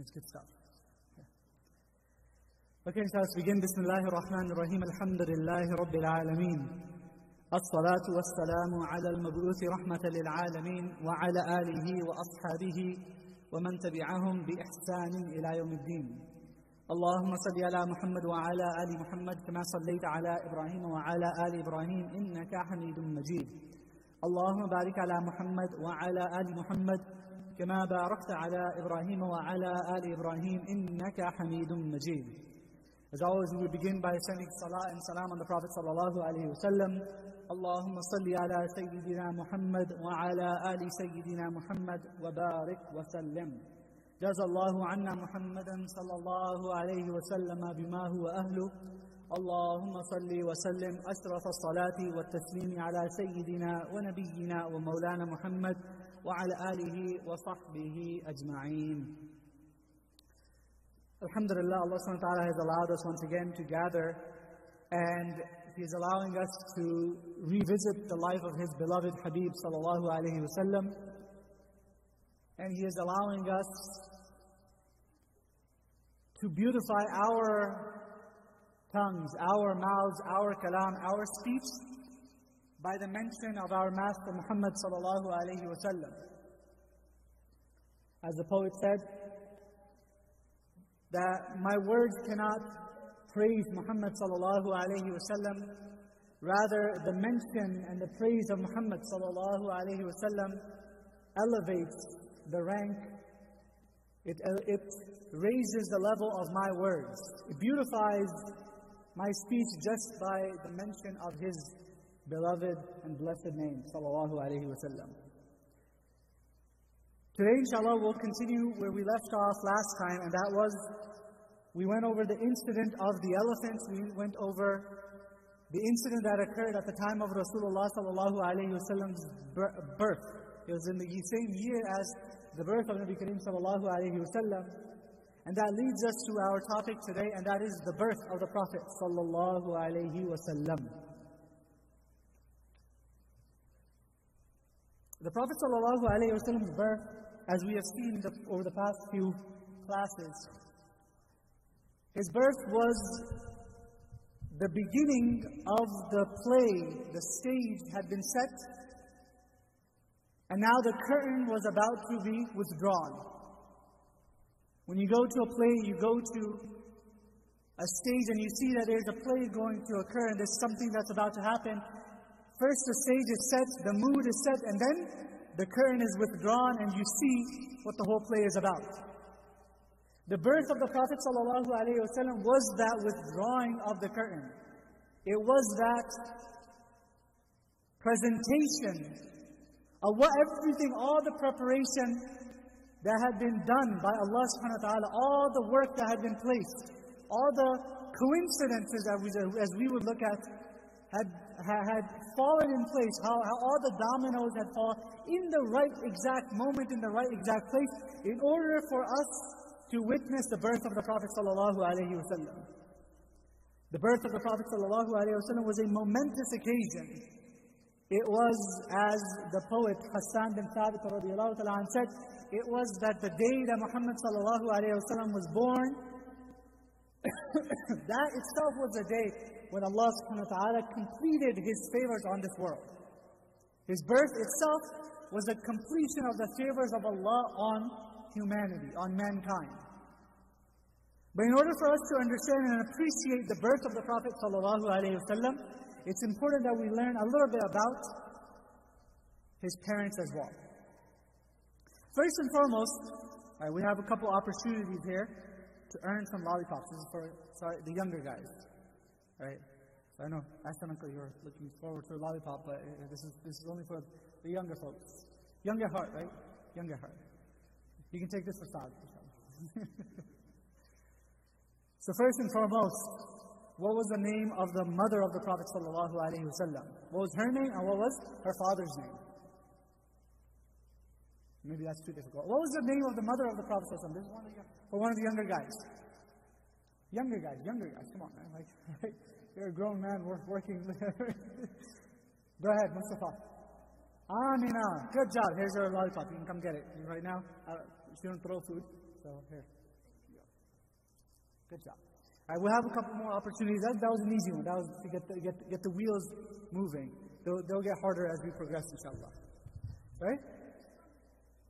It's good stuff. Okay, so let's begin. الرحمن الرحيم الحمد لله رب العالمين الصلاة والسلام على المبعوث رحمة للعالمين وعلى آله وأصحابه ومن تبعهم بإحسان إلى يوم الدين اللهم صل على محمد وعلى آل محمد كما صليت على إبراهيم وعلى آل إبراهيم إنك حميد مجيد اللهم بارك على محمد وعلى آل محمد كما باركت على إبراهيم وعلى آل إبراهيم إنك حميد مجيد As always, we begin by sending salah and salam on the Prophet sallallahu alaihi wasallam. Sayyidina Muhammad wa ala ali Sayyidina Muhammad wa barik wa sallim. جزا الله عنا محمدا صلى الله عليه وسلم بما هو أهله اللهم صل وسلم أشرف الصلاة والتسليم على سيدنا ونبينا ومولانا محمد وعلى آله وصحبه أجمعين Alhamdulillah, Allah subhanahu wa ta'ala has allowed us once again to gather and He is allowing us to revisit the life of His beloved Habib sallallahu alayhi wasallam. And He is allowing us to beautify our tongues, our mouths, our kalam, our speech by the mention of our Master Muhammad sallallahu alayhi wasallam. As the poet said, that my words cannot praise Muhammad sallallahu alayhi wasallam. Rather, the mention and the praise of Muhammad sallallahu alayhi wasallam elevates the rank. It, it raises the level of my words. It beautifies my speech just by the mention of His beloved and blessed name sallallahu alayhi wasallam. Today, inshallah, we'll continue where we left off last time, and that was we went over the incident of the elephants. We went over the incident that occurred at the time of Rasulullah sallallahu alaihi wasallam's birth. It was in the same year as the birth of Nabi Kareem sallallahu alaihi wasallam, and that leads us to our topic today, and that is the birth of the Prophet sallallahu alaihi wasallam. The Prophet wasallam's birth as we have seen the, over the past few classes. His birth was the beginning of the play. The stage had been set, and now the curtain was about to be withdrawn. When you go to a play, you go to a stage and you see that there's a play going to occur and there's something that's about to happen. First, the stage is set, the mood is set, and then the curtain is withdrawn and you see what the whole play is about. The birth of the Prophet ﷺ was that withdrawing of the curtain. It was that presentation of what everything, all the preparation that had been done by Allah subhanahu wa ta'ala, all the work that had been placed, all the coincidences that we, as we would look at had, had fallen in place, how, how all the dominoes had fallen in the right exact moment, in the right exact place, in order for us to witness the birth of the Prophet wasallam. The birth of the Prophet wasallam was a momentous occasion. It was, as the poet Hassan bin Thabit said, it was that the day that Muhammad wasallam was born, that itself was a day when Allah subhanahu wa ta'ala completed His favors on this world. His birth itself was a completion of the favors of Allah on humanity, on mankind. But in order for us to understand and appreciate the birth of the Prophet ﷺ, it's important that we learn a little bit about his parents as well. First and foremost, right, we have a couple opportunities here to earn some lollipops. This is for sorry, the younger guys. Right? So I know, Aston Uncle, you're looking forward to a lollipop, but uh, this is, this is only for the younger folks. Younger heart, right? Younger heart. You can take this for Saad. so first and foremost, what was the name of the mother of the Prophet sallallahu alaihi wasallam? What was her name and what was her father's name? Maybe that's too difficult. What was the name of the mother of the Prophet sallallahu This is one of the, for one of the younger guys. Younger guys, younger guys. Come on, man. Like, you're a grown man worth working. Go ahead, Mustafa. Amina. Good job. Here's your lollipop. You can come get it right now. Uh, she don't throw food, so here. Good job. All right, we'll have a couple more opportunities. That, that was an easy one. That was to get the, get, get the wheels moving. They'll, they'll get harder as we progress, inshallah. Right?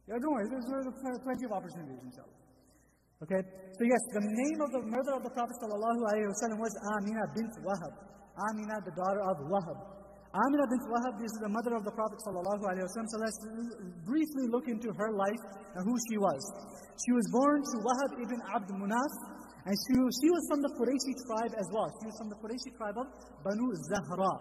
Yeah, don't worry. There's, there's plenty of opportunities, inshallah. Okay? So yes, the name of the mother of the Prophet ﷺ was Amina bint Wahab. Amina, the daughter of Wahab. Amina bint Wahab, this is the mother of the Prophet ﷺ. So let's briefly look into her life and who she was. She was born to Wahab ibn Abd Munaf, and she, she was from the Qurayshi tribe as well. She was from the Qurayshi tribe of Banu Zahra.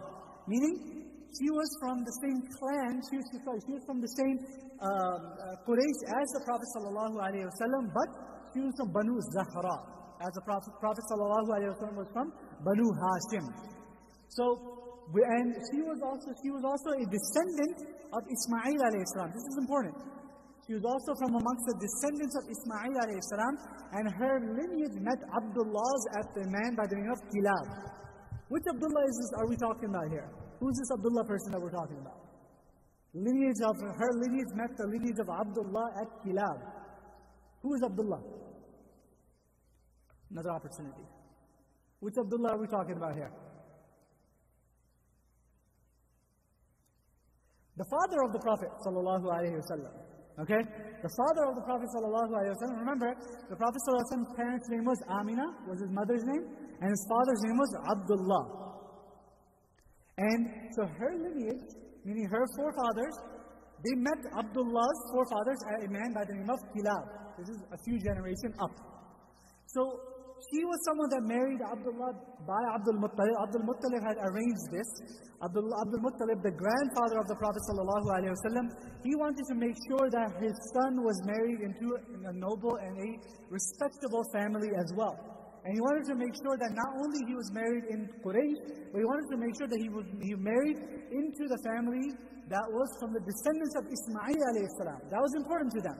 Meaning, she was from the same clan, she was, sorry, she was from the same um, uh, Quraysh as the Prophet ﷺ, but was from Banu Zahra, as the Prophet, Prophet ﷺ was from Banu Hashim. So, and she was also she was also a descendant of Ismail alayhi. This is important. She was also from amongst the descendants of Ismail alayhi and her lineage met Abdullah's at the man by the name of Kilab. Which Abdullah is this, are we talking about here? Who's this Abdullah person that we're talking about? Lineage of her lineage met the lineage of Abdullah at Kilab. Who is Abdullah? Another opportunity. Which Abdullah are we talking about here? The father of the Prophet sallallahu alaihi wasallam. Okay? The father of the Prophet sallallahu alaihi wasallam. Remember, the Prophet sallallahu alaihi wasallam's parents' name was Amina, was his mother's name, and his father's name was Abdullah. And so her lineage, meaning her forefathers, they met Abdullah's forefathers, a man by the name of Kilab. This is a few generations up. So she was someone that married Abdullah by Abdul Muttalib. Abdul Muttalib had arranged this. Abdul, Abdul Muttalib, the grandfather of the Prophet ﷺ, he wanted to make sure that his son was married into a noble and a respectable family as well. And he wanted to make sure that not only he was married in Quraysh, but he wanted to make sure that he was he married into the family that was from the descendants of Ismail. That was important to them.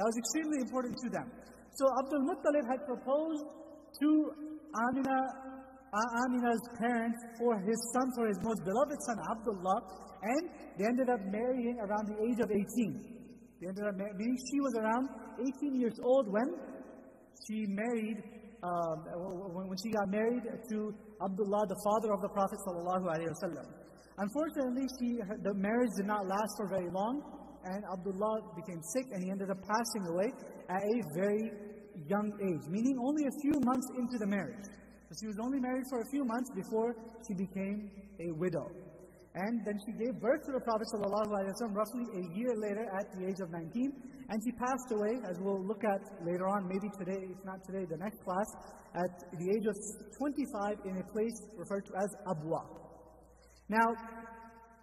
That was extremely important to them. So Abdul Muttalib had proposed to Amina, uh, Amina's parents for his son, for his most beloved son Abdullah, and they ended up marrying around the age of 18. They ended up meaning she was around 18 years old when she married, um, when she got married to Abdullah, the father of the Prophet. Unfortunately, she, the marriage did not last for very long, and Abdullah became sick and he ended up passing away at a very young age, meaning only a few months into the marriage. So she was only married for a few months before she became a widow. And then she gave birth to the Prophet ﷺ roughly a year later at the age of 19. And she passed away, as we'll look at later on, maybe today, if not today, the next class, at the age of 25 in a place referred to as Abwa. Now,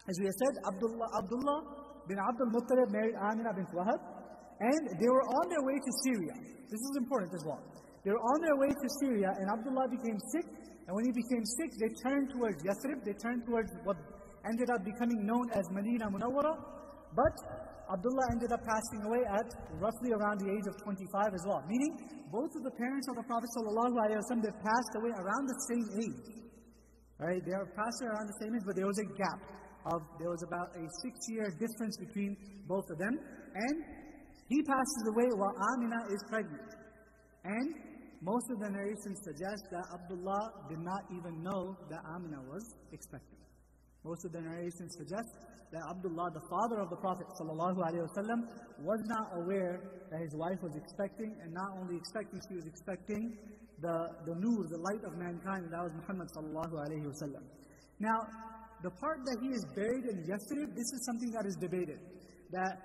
as we have said, Abdullah, Abdullah bin Abdul Muttalib married Amina bint Wahab. And they were on their way to Syria. This is important as well. They were on their way to Syria, and Abdullah became sick. And when he became sick, they turned towards Yathrib. They turned towards what ended up becoming known as Medina Munawwara. But Abdullah ended up passing away at roughly around the age of 25 as well. Meaning, both of the parents of the Prophet ﷺ, they passed away around the same age. Right? They are passed around the same age, but there was a gap of, there was about a six-year difference between both of them. And he passes away while Amina is pregnant. And most of the narrations suggest that Abdullah did not even know that Amina was expecting. Most of the narrations suggest that Abdullah, the father of the Prophet ﷺ, was not aware that his wife was expecting, and not only expecting, she was expecting the, the nur, the light of mankind, and that was Muhammad. Now, the part that he is buried in Yathrib, this is something that is debated. That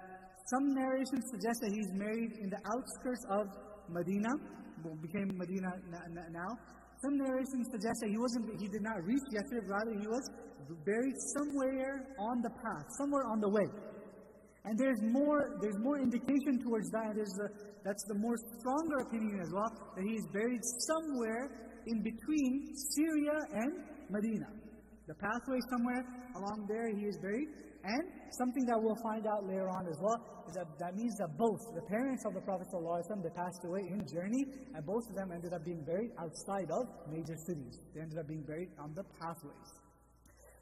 some narrations suggest that he's married in the outskirts of Medina, became Medina now. Some narrations suggest that he wasn't, he did not reach Yathrib, rather he was buried somewhere on the path, somewhere on the way. And there's more, there's more indication towards that. There's the, that's the more stronger opinion as well, that he is buried somewhere in between Syria and Medina. The pathway somewhere along there he is buried. And something that we'll find out later on as well is that that means that both the parents of the Prophet ﷺ, they passed away in journey, and both of them ended up being buried outside of major cities. They ended up being buried on the pathways.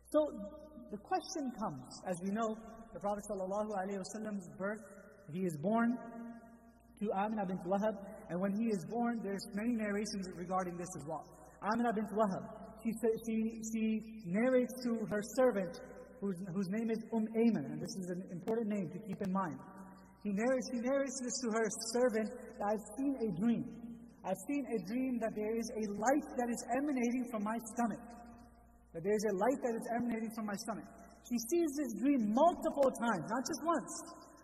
So the question comes, as we know, the Prophet ﷺ's birth, he is born to Amina bint Wahab, And when he is born, there's many narrations regarding this as well. Amina bint Wahab, she, she, she narrates to her servant, whose, whose name is Umm Ayman, and this is an important name to keep in mind. Narrates, he narrates this to her servant that I've seen a dream. I've seen a dream that there is a light that is emanating from my stomach. That there is a light that is emanating from my stomach. She sees this dream multiple times, not just once,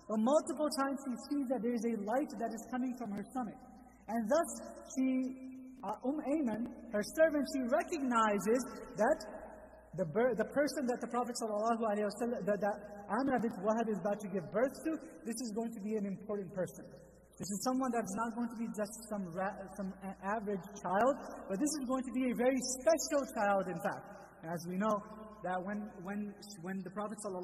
but multiple times she sees that there is a light that is coming from her stomach. And thus she, uh, Umm Ayman, her servant, she recognizes that the, the person that the Prophet ﷺ, that, that Amr Wahab is about to give birth to, this is going to be an important person. This is someone that's not going to be just some, some average child, but this is going to be a very special child, in fact. As we know, that when, when, when the Prophet ﷺ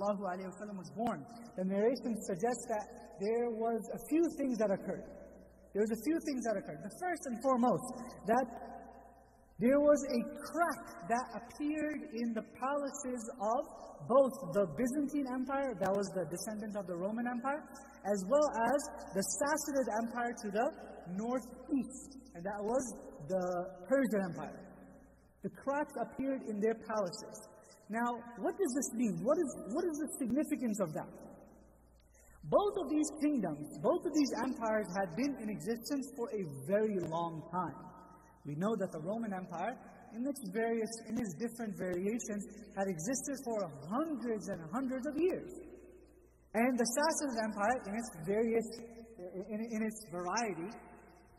was born, the narration suggests that there was a few things that occurred. There was a few things that occurred. The first and foremost, that there was a crack that appeared in the palaces of both the Byzantine Empire, that was the descendant of the Roman Empire, as well as the Sassanid Empire to the northeast, and that was the Persian Empire. The cracks appeared in their palaces. Now, what does this mean? What is, what is the significance of that? Both of these kingdoms, both of these empires had been in existence for a very long time. We know that the Roman Empire, in its various, in its different variations, had existed for hundreds and hundreds of years. And the Sassanid Empire, in its various, in, in its variety,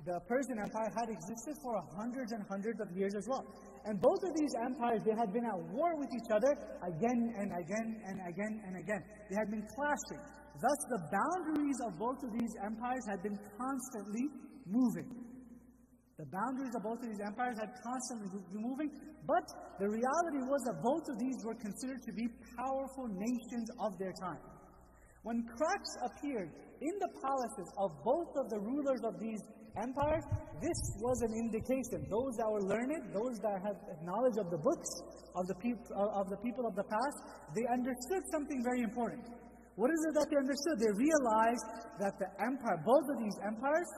the Persian Empire had existed for hundreds and hundreds of years as well. And both of these empires, they had been at war with each other again and again and again and again. They had been clashing. Thus, the boundaries of both of these empires had been constantly moving. The boundaries of both of these empires had constantly been moving, but the reality was that both of these were considered to be powerful nations of their time. When cracks appeared in the palaces of both of the rulers of these empires, this was an indication. Those that were learned, those that had knowledge of the books of the, peop- uh, of the people of the past, they understood something very important. What is it that they understood? They realized that the empire, both of these empires,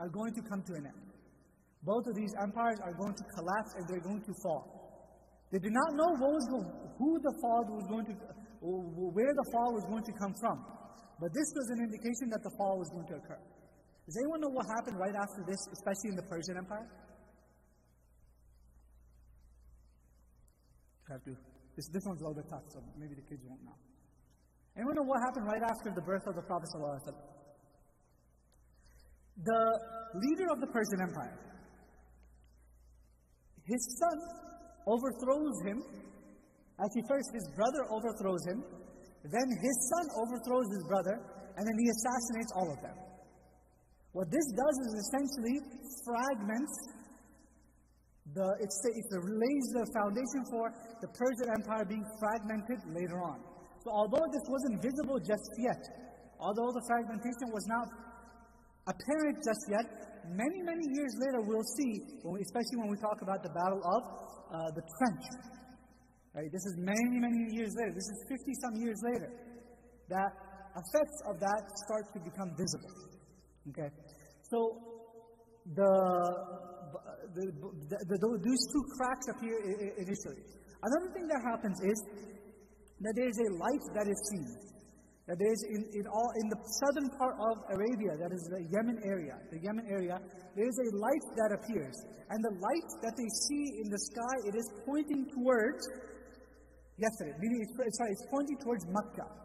are going to come to an end. Both of these empires are going to collapse and they're going to fall. They did not know what was going, who the fall was going to, where the fall was going to come from. But this was an indication that the fall was going to occur. Does anyone know what happened right after this, especially in the Persian Empire? have to. This, this one's a little bit tough, so maybe the kids won't know. Anyone know what happened right after the birth of the Prophet? The leader of the Persian Empire, his son overthrows him. Actually, first his brother overthrows him, then his son overthrows his brother, and then he assassinates all of them. What this does is essentially fragments the, it's, it lays the foundation for the Persian Empire being fragmented later on. So although this wasn't visible just yet, although the fragmentation was not apparent just yet, many, many years later we'll see, especially when we talk about the Battle of uh, the Trench. Right? This is many, many years later. This is 50 some years later. That effects of that start to become visible. Okay? So, the, the, the, the, these two cracks appear initially. Another thing that happens is that there is a light that is seen. That there is in, in, all, in the southern part of Arabia, that is the Yemen area, the Yemen area, there is a light that appears. And the light that they see in the sky, it is pointing towards yesterday, meaning it's, sorry, it's pointing towards Makkah.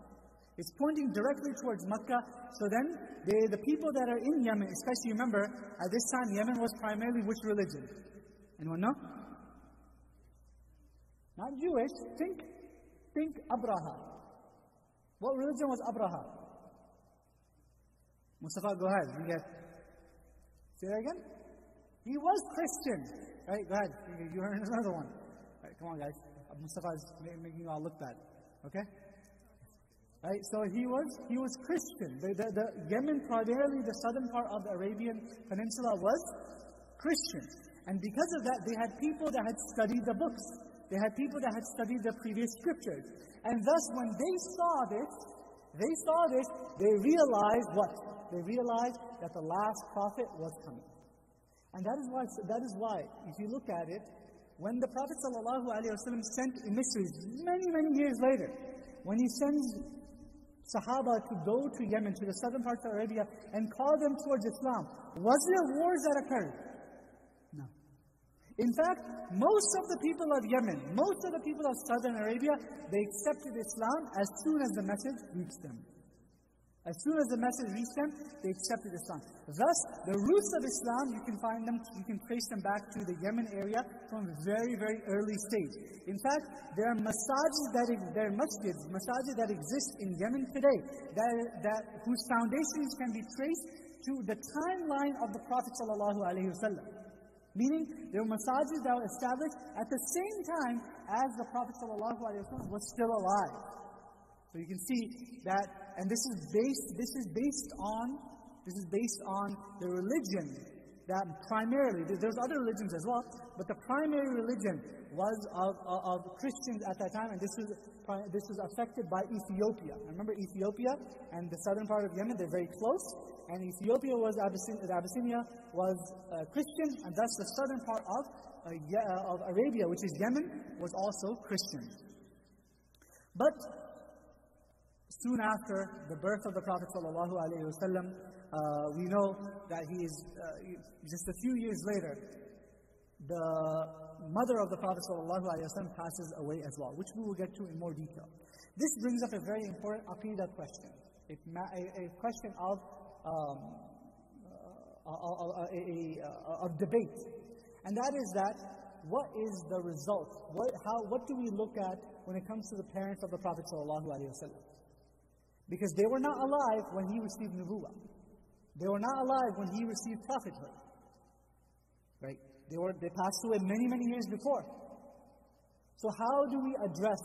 It's pointing directly towards Mecca. So then, they, the people that are in Yemen, especially remember, at this time, Yemen was primarily which religion? Anyone know? Not Jewish. Think, think Abraha. What religion was Abraha? Mustafa, go ahead. You get. Say that again? He was Christian. Right, go ahead. You heard another one. Right, come on, guys. Mustafa is making you all look bad. Okay? Right? So he was, he was Christian. The, the, the Yemen, primarily the southern part of the Arabian Peninsula, was Christian. And because of that, they had people that had studied the books. They had people that had studied the previous scriptures. And thus, when they saw this, they saw this, they realized what? they realized that the last prophet was coming. And that is why, that is why if you look at it, when the Prophet ﷺ sent emissaries many, many years later, when he sends Sahaba to go to Yemen, to the southern parts of Arabia, and call them towards Islam, was there wars that occurred? No. In fact, most of the people of Yemen, most of the people of southern Arabia, they accepted Islam as soon as the message reached them. As soon as the message reached them, they accepted Islam. Thus, the roots of Islam, you can find them, you can trace them back to the Yemen area from a very, very early stage. In fact, there are masajid that, there are masjids, masajid that exist in Yemen today, that, that, whose foundations can be traced to the timeline of the Prophet ﷺ. Meaning, there were masajid that were established at the same time as the Prophet ﷺ was still alive. So you can see that, and this is based, this is based on, this is based on the religion that primarily, there's other religions as well, but the primary religion was of, of, of Christians at that time, and this was, this was affected by Ethiopia. Remember Ethiopia and the southern part of Yemen, they're very close, and Ethiopia was, Abyssinia, Abyssinia was uh, Christian, and thus the southern part of, uh, of Arabia, which is Yemen, was also Christian. But soon after the birth of the Prophet sallallahu alaihi wasallam, uh, we know that he is uh, just a few years later. The mother of the Prophet sallallahu alaihi wasallam passes away as well, which we will get to in more detail. This brings up a very important aqidah question, a, a, question of um, uh, a, a, of debate, and that is that what is the result? What, how, what do we look at when it comes to the parents of the Prophet sallallahu alaihi wasallam? Because they were not alive when he received nubuwah. They were not alive when he received prophethood. Right? They, were, they passed away many, many years before. So how do we address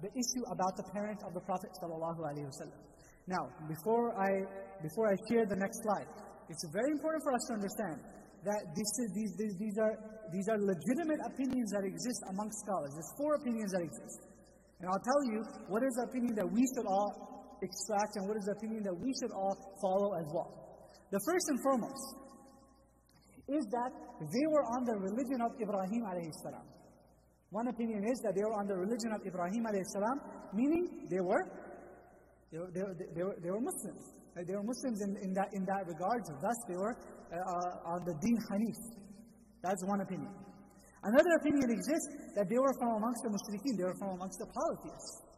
the issue about the parents of the Prophet Now, before I, before I share the next slide, it's very important for us to understand that this is, these, these, these, are, these are legitimate opinions that exist among scholars. There's four opinions that exist. And I'll tell you what is the opinion that we should all extract and what is the opinion that we should all follow as well. The first and foremost is that they were on the religion of Ibrahim alayhi salam. One opinion is that they were on the religion of Ibrahim alayhi salam, meaning they were they were, they were, they were, they were Muslims. They were Muslims in, in, that, in that regard, thus they were uh, uh, on the deen Hanif. That's one opinion. Another opinion exists that they were from amongst the mushrikeen, they were from amongst the polytheists.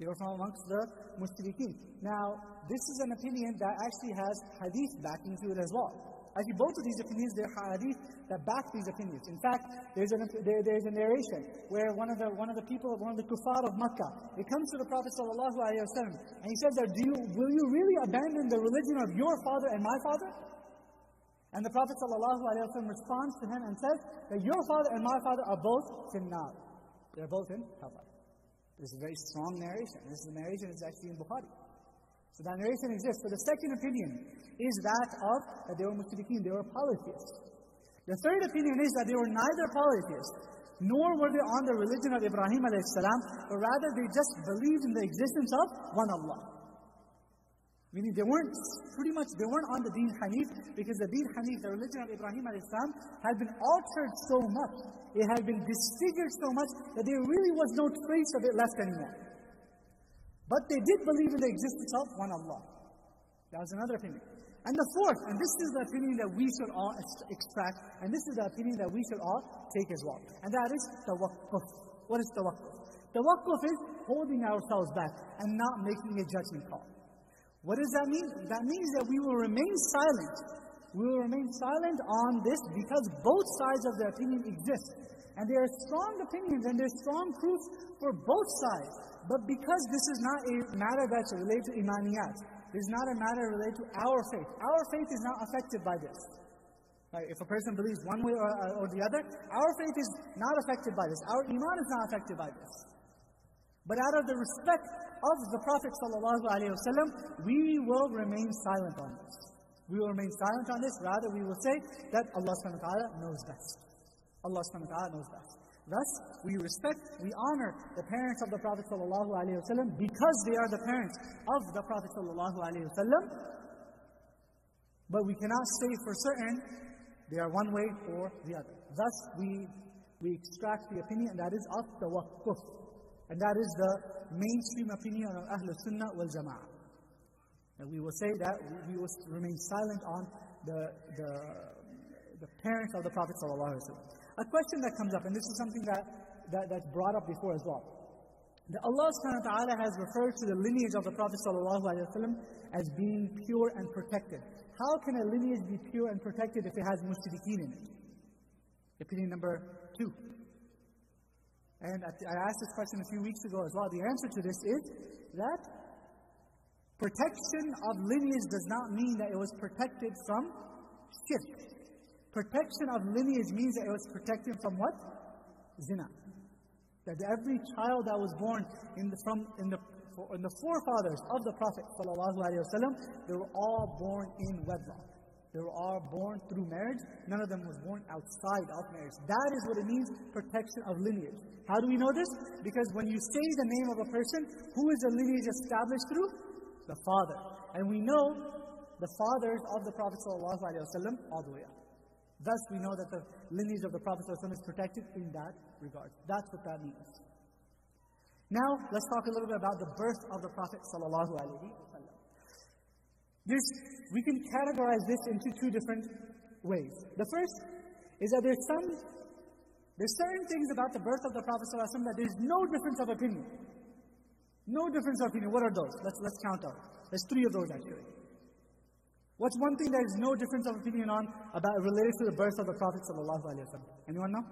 They were from amongst the mushrikeen. Now, this is an opinion that actually has hadith backing to it as well. Actually, both of these opinions, they're hadith that back these opinions. In fact, there's, an, there, there's a narration where one of the one of the people, one of the kuffar of Makkah, it comes to the Prophet sallallahu and he says, that, "Do you will you really abandon the religion of your father and my father?" And the Prophet sallallahu responds to him and says that your father and my father are both finnar. They're both in hellfire. This is a very strong narration. This is a narration that's actually in Bukhari. So that narration exists. So the second opinion is that of that they were mushrikeen, they were polytheists. The third opinion is that they were neither polytheists, nor were they on the religion of Ibrahim alayhi salam, but rather they just believed in the existence of one Allah. Meaning they weren't, pretty much, they weren't on the deen Hanif, because the deen Hanif, the religion of Ibrahim al-Islam, had been altered so much, it had been disfigured so much, that there really was no trace of it left anymore. But they did believe in the existence of one Allah. That was another opinion. And the fourth, and this is the opinion that we should all extract, and this is the opinion that we should all take as well. And that is tawakkuf. What is tawakkuf? Tawakkuf is holding ourselves back and not making a judgment call. What does that mean? That means that we will remain silent. We will remain silent on this because both sides of the opinion exist. And there are strong opinions and there's strong proof for both sides. But because this is not a matter that's related to imaniyat, this is not a matter related to our faith. Our faith is not affected by this. Right? If a person believes one way or, or the other, our faith is not affected by this. Our iman is not affected by this. But out of the respect of the Prophet ﷺ, we will remain silent on this. We will remain silent on this. Rather, we will say that Allah subhanahu wa ta'ala knows best. Allah subhanahu wa ta'ala knows best. Thus, we respect, we honor the parents of the Prophet ﷺ because they are the parents of the Prophet ﷺ. But we cannot say for certain they are one way or the other. Thus, we, we extract the opinion that is of the waqf. and that is the mainstream opinion of Ahlul Sunnah wal Jama'ah. And we will say that we will remain silent on the, the, the parents of the Prophet A question that comes up, and this is something that, that, that's brought up before as well. That Allah subhanahu wa ta'ala has referred to the lineage of the Prophet as being pure and protected. How can a lineage be pure and protected if it has mushrikeen in it? Opinion number two. And I asked this question a few weeks ago as well. The answer to this is that protection of lineage does not mean that it was protected from shirk. Protection of lineage means that it was protected from what? Zina. That every child that was born in the, from, in the and the forefathers of the Prophet ﷺ, they were all born in wedlock. They were all born through marriage. None of them was born outside of marriage. That is what it means, protection of lineage. How do we know this? Because when you say the name of a person, who is the lineage established through? The father. And we know the fathers of the Prophet ﷺ all the way up. Thus, we know that the lineage of the Prophet ﷺ is protected in that regard. That's what that means. Now, let's talk a little bit about the birth of the Prophet sallallahu alaihi wasallam. We can categorize this into two different ways. The first is that there's some, there's certain things about the birth of the Prophet wasallam that there's no difference of opinion. No difference of opinion. What are those? Let's, let's count out. There's three of those actually. What's one thing there is no difference of opinion on about related to the birth of the Prophet wasallam? Anyone know?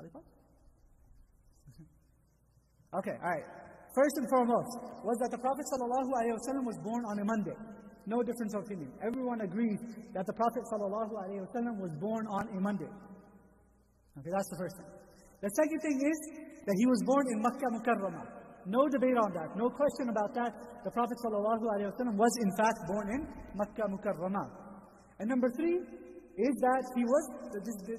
Okay, alright. First and foremost, was that the Prophet ﷺ was born on a Monday. No difference of opinion. Everyone agrees that the Prophet ﷺ was born on a Monday. Okay, that's the first thing. The second thing is that he was born in Makkah Mukarramah. No debate on that. No question about that. The Prophet ﷺ was in fact born in Makkah Mukarramah. And number three, is that he was,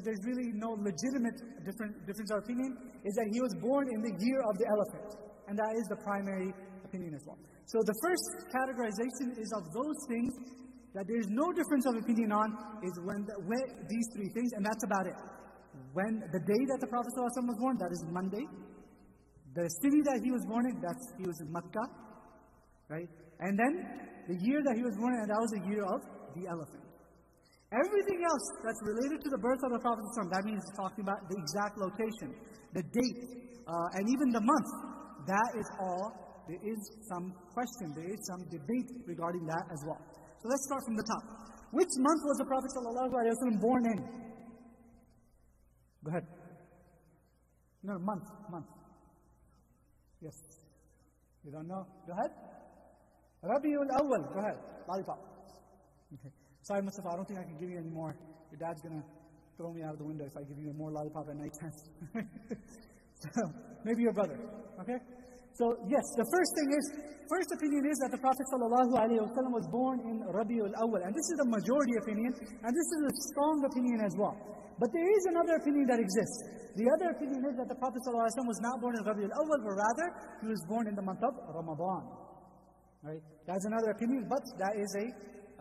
there's really no legitimate different, difference of opinion, is that he was born in the year of the elephant. And that is the primary opinion as well. So the first categorization is of those things that there is no difference of opinion on, is when, the, these three things, and that's about it. When the day that the Prophet ﷺ was born, that is Monday. The city that he was born in, that's he was in Makkah, right? And then the year that he was born in, and that was the year of the elephant. Everything else that's related to the birth of the Prophet ﷺ, that means talking about the exact location, the date, uh, and even the month. That is all. There is some question, there is some debate regarding that as well. So let's start from the top. Which month was the Prophet ﷺ born in? Go ahead. No, month, month. Yes. You don't know? Go ahead. Rabiul Awwal. Go ahead. Lollipop. Okay. Sorry, Mustafa, I don't think I can give you any more. Your dad's going to throw me out of the window if I give you more lollipop at night time. maybe your brother. Okay? So, yes, the first thing is, first opinion is that the Prophet ﷺ was born in Rabiul Awwal. And this is the majority opinion, and this is a strong opinion as well. But there is another opinion that exists. The other opinion is that the Prophet ﷺ was not born in Rabiul Awwal, but rather he was born in the month of Ramadan. Right? That's another opinion, but that is a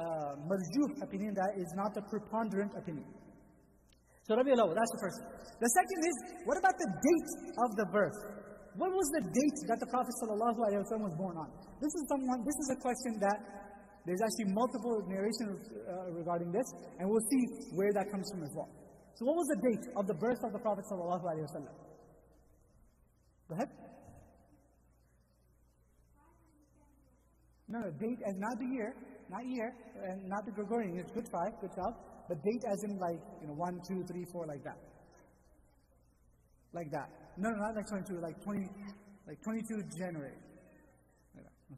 uh, opinion, that is not the preponderant opinion. So Rabiul Awwal, that's the first. The second is, what about the date of the birth? What was the date that the Prophet ﷺ was born on? This is someone, this is a question that there's actually multiple narrations uh, regarding this, and we'll see where that comes from as well. So what was the date of the birth of the Prophet ﷺ? Go ahead. No, no, date and not the year. Not year, and not the Gregorian. It's good five, good job. But date as in like, you know, one, two, three, four, like that. Like that. No, no, not like 22, like 20, like 22 January.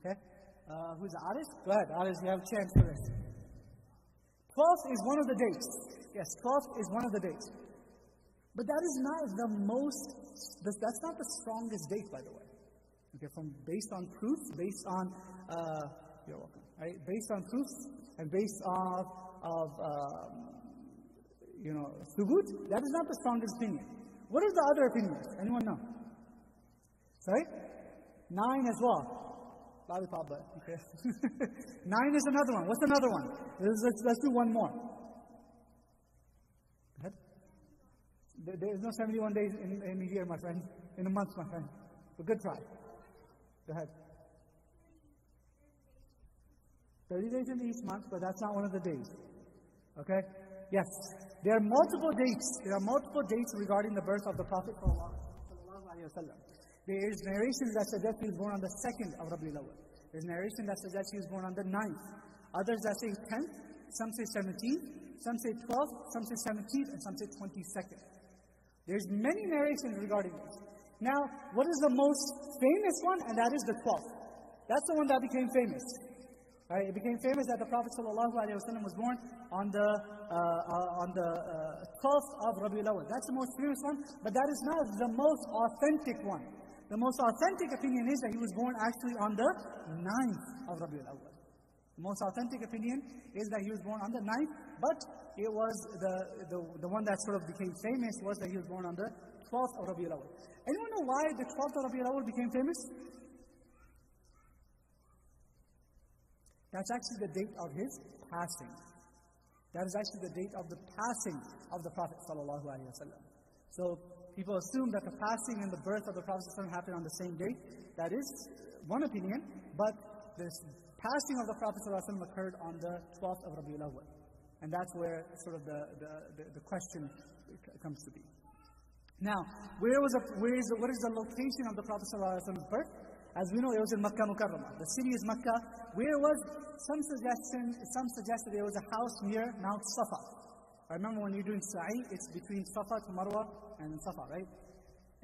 Okay? Uh, who's Aris? Go ahead, Aris, you have a chance for this. 12th is one of the dates. Yes, 12th is one of the dates. But that is not the most, that's not the strongest date, by the way. Okay, from based on proof, based on, uh, you're welcome right? Based on proofs and based off of, um, you know, thubut, that is not the strongest opinion. What is the other opinion? Anyone know? Sorry? Nine as well. Lollipop butt. Okay. Nine is another one. What's another one? Let's, let's, let's do one more. Go ahead. There, is no 71 days in, in a year, my friend. In a month, my friend. A good try. Go ahead. 30 days in each month, but that's not one of the days. Okay? Yes. There are multiple dates. There are multiple dates regarding the birth of the Prophet. There is narrations that suggest he was born on the 2nd of Rabiul Awal. There's narration that suggests he was born on the 9th. Others that say 10th, some say 17th, some say 12th, some say 17th, and some say 22nd. There's many narrations regarding this. Now, what is the most famous one? And that is the 12th. That's the one that became famous. Right? It became famous that the Prophet ﷺ was born on the, uh, uh, on the uh, 12th of Rabiul Awal. That's the most famous one, but that is not the most authentic one. The most authentic opinion is that he was born actually on the 9th of Rabiul Awal. The most authentic opinion is that he was born on the 9th, but it was the, the, the one that sort of became famous was that he was born on the 12th of Rabiul Awal. Anyone know why the 12th of Rabiul Awal became famous? That's actually the date of his passing. That is actually the date of the passing of the Prophet So people assume that the passing and the birth of the Prophet happened on the same date. That is one opinion, but the passing of the Prophet occurred on the 12th of Rabiul Awwal. And that's where sort of the, the, the, the question comes to be. Now, where was a, where is the, what is the location of the Prophet's birth? As we know, it was in Makkah Mukarramah. The city is Makkah. Where was some suggestion? Some suggested there was a house near Mount Safa. I remember when you're doing Sa'i, it's between Safa to Marwa and Safa, right?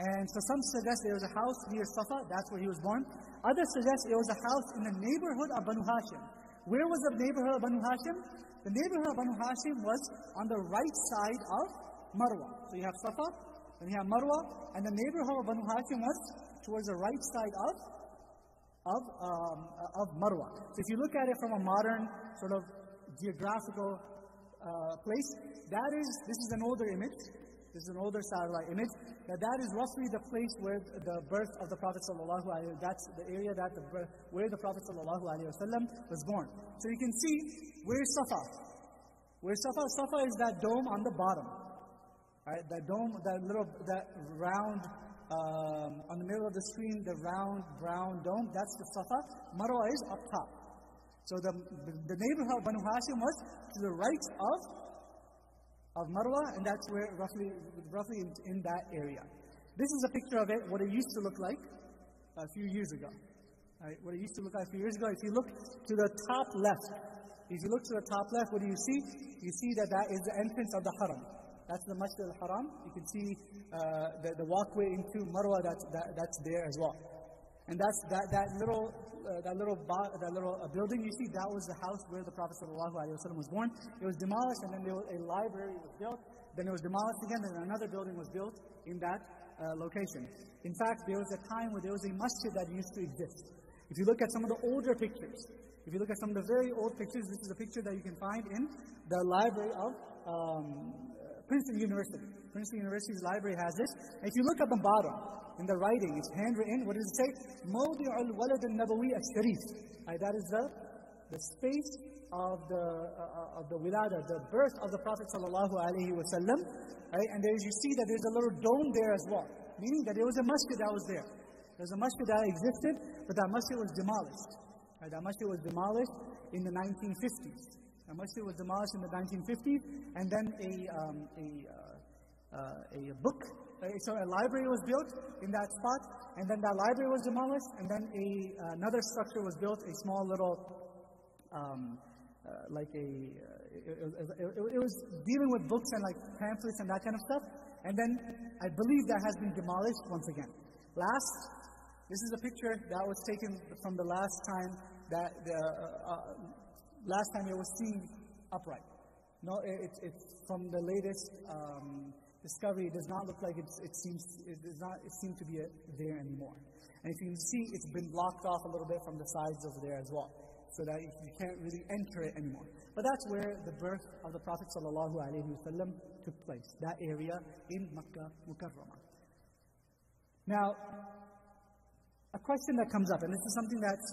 And so some suggest there was a house near Safa, that's where he was born. Others suggest it was a house in the neighborhood of Banu Hashim. Where was the neighborhood of Banu Hashim? The neighborhood of Banu Hashim was on the right side of Marwa. So you have Safa, then you have Marwa, and the neighborhood of Banu Hashim was towards the right side of of, um, of Marwa. So if you look at it from a modern sort of geographical uh, place, that is, this is an older image. This is an older satellite image. That that is roughly the place where the birth of the Prophet sallallahu alaihi That's the area that the birth, where the Prophet sallallahu alaihi wasallam was born. So you can see where's Safa. Where's Safa? Safa is that dome on the bottom. Right? That dome, that little, that round um, on the middle of the screen, the round brown dome, that's the Safa. Marwa is up top. So the, the, neighborhood of Banu Hashim was to the right of, of Marwa, and that's where roughly, roughly in, in that area. This is a picture of it, what it used to look like a few years ago. Right, what it used to look like a few years ago. If you look to the top left, if you look to the top left, what do you see? You see that that is the entrance of the Haram. That's the Masjid al-Haram. You can see uh, the, the walkway into Marwa that's, that, that's there as well. And that's that, that little, uh, that little, that little uh, building you see, that was the house where the Prophet ﷺ was born. It was demolished and then there was a library was built. Then it was demolished again and another building was built in that uh, location. In fact, there was a time where there was a masjid that used to exist. If you look at some of the older pictures, if you look at some of the very old pictures, this is a picture that you can find in the library of um, Princeton University. Princeton University's library has this. If you look at the bottom, in the writing, it's handwritten. What does it say? Mawdi' al-walad al-nabawi al-sharif. That is the, the space of the, uh, of the wilada, the birth of the Prophet sallallahu alaihi wasallam. Right? And there's, you see that there's a little dome there as well, meaning that there was a masjid that was there. There's a masjid that existed, but that masjid was demolished. Right? That masjid was demolished in the 1950s. The masjid was demolished in the 1950s, and then a, um, a, uh, uh, a book, uh, so a library was built in that spot, and then that library was demolished, and then a, another structure was built, a small little, um, uh, like a, uh, it, it, it, was dealing with books and like pamphlets and that kind of stuff, and then I believe that has been demolished once again. Last, this is a picture that was taken from the last time that the, uh, last time it was seen upright. No, it, it's from the latest um, discovery. It does not look like it seems it does not it seem to be a, there anymore. And if you can see, it's been blocked off a little bit from the sides over there as well, so that you can't really enter it anymore. But that's where the birth of the Prophet wasallam took place. That area in Makkah Mukarramah. Now, a question that comes up, and this is something that's,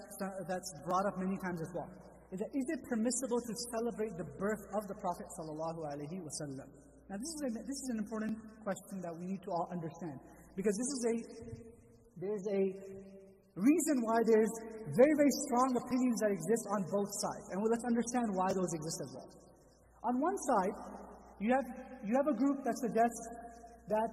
that's brought up many times as well, is that is it permissible to celebrate the birth of the Prophet sallallahu alaihi wasallam? Now this is, a, this is an important question that we need to all understand, because this is a, there's a reason why there's very, very strong opinions that exist on both sides. And let's understand why those exist as well. On one side, you have, you have a group that suggests that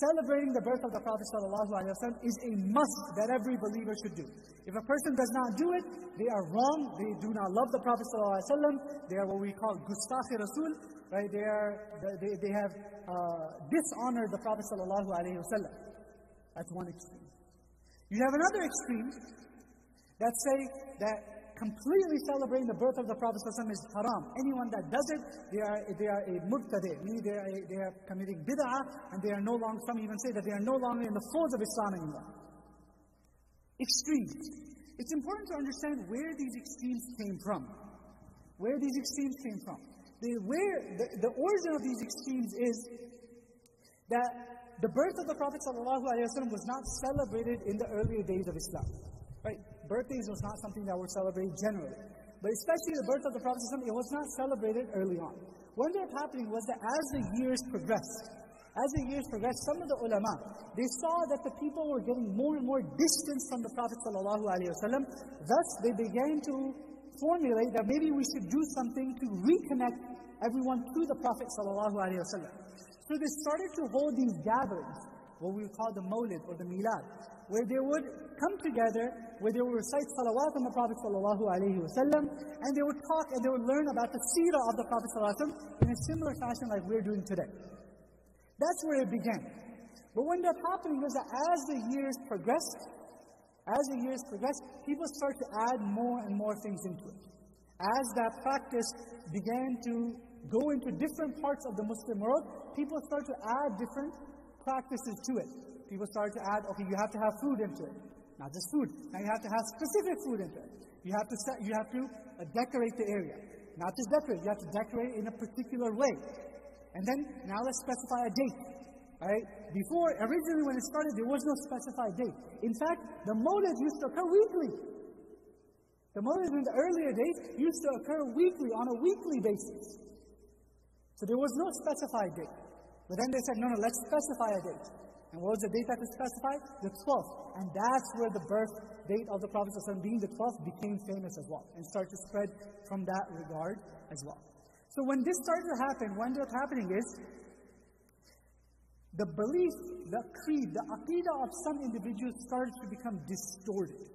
celebrating the birth of the Prophet ﷺ is a must that every believer should do. If a person does not do it, they are wrong. They do not love the Prophet ﷺ. They are what we call gustakh Rasul. Right? They, are, they, they have uh, dishonored the Prophet ﷺ. That's one extreme. You have another extreme that say that completely celebrating the birth of the Prophet is haram. Anyone that does it, they are, they are a mubtadi, meaning they are, they are committing bid'ah, and they are no longer, some even say that they are no longer in the folds of Islam anymore. Extremes. It's important to understand where these extremes came from. Where these extremes came from. The, where, the, the origin of these extremes is that the birth of the Prophet was not celebrated in the earlier days of Islam. Right? Birthdays was not something that were celebrated generally. But especially the birth of the Prophet it was not celebrated early on. What ended up happening was that as the years progressed, as the years progressed, some of the ulama, they saw that the people were getting more and more distant from the Prophet. Thus, they began to formulate that maybe we should do something to reconnect everyone to the Prophet. So they started to hold these gatherings, what we call the Mawlid or the Milad, where they would come together, where they would recite salawat on the Prophet sallallahu and they would talk and they would learn about the seerah of the Prophet sallallahu in a similar fashion like we're doing today. That's where it began. But what ended up happening was that as the years progressed, as the years progressed, people started to add more and more things into it. As that practice began to go into different parts of the Muslim world, people started to add different practices to it people started to add, okay, you have to have food into it. Not just food. Now you have to have specific food into it. You have to, set, you have to uh, decorate the area. Not just decorate, you have to decorate in a particular way. And then, now let's specify a date. Right? Before, originally when it started, there was no specified date. In fact, the Mawlid used to occur weekly. The Mawlid in the earlier days used to occur weekly, on a weekly basis. So there was no specified date. But then they said, no, no, let's specify a date. And what was the date that is specified? The 12th. And that's where the birth date of the Prophet ﷺ being the 12th became famous as well and started to spread from that regard as well. So when this started to happen, what ended up happening is the belief, the creed, the aqidah of some individuals started to become distorted.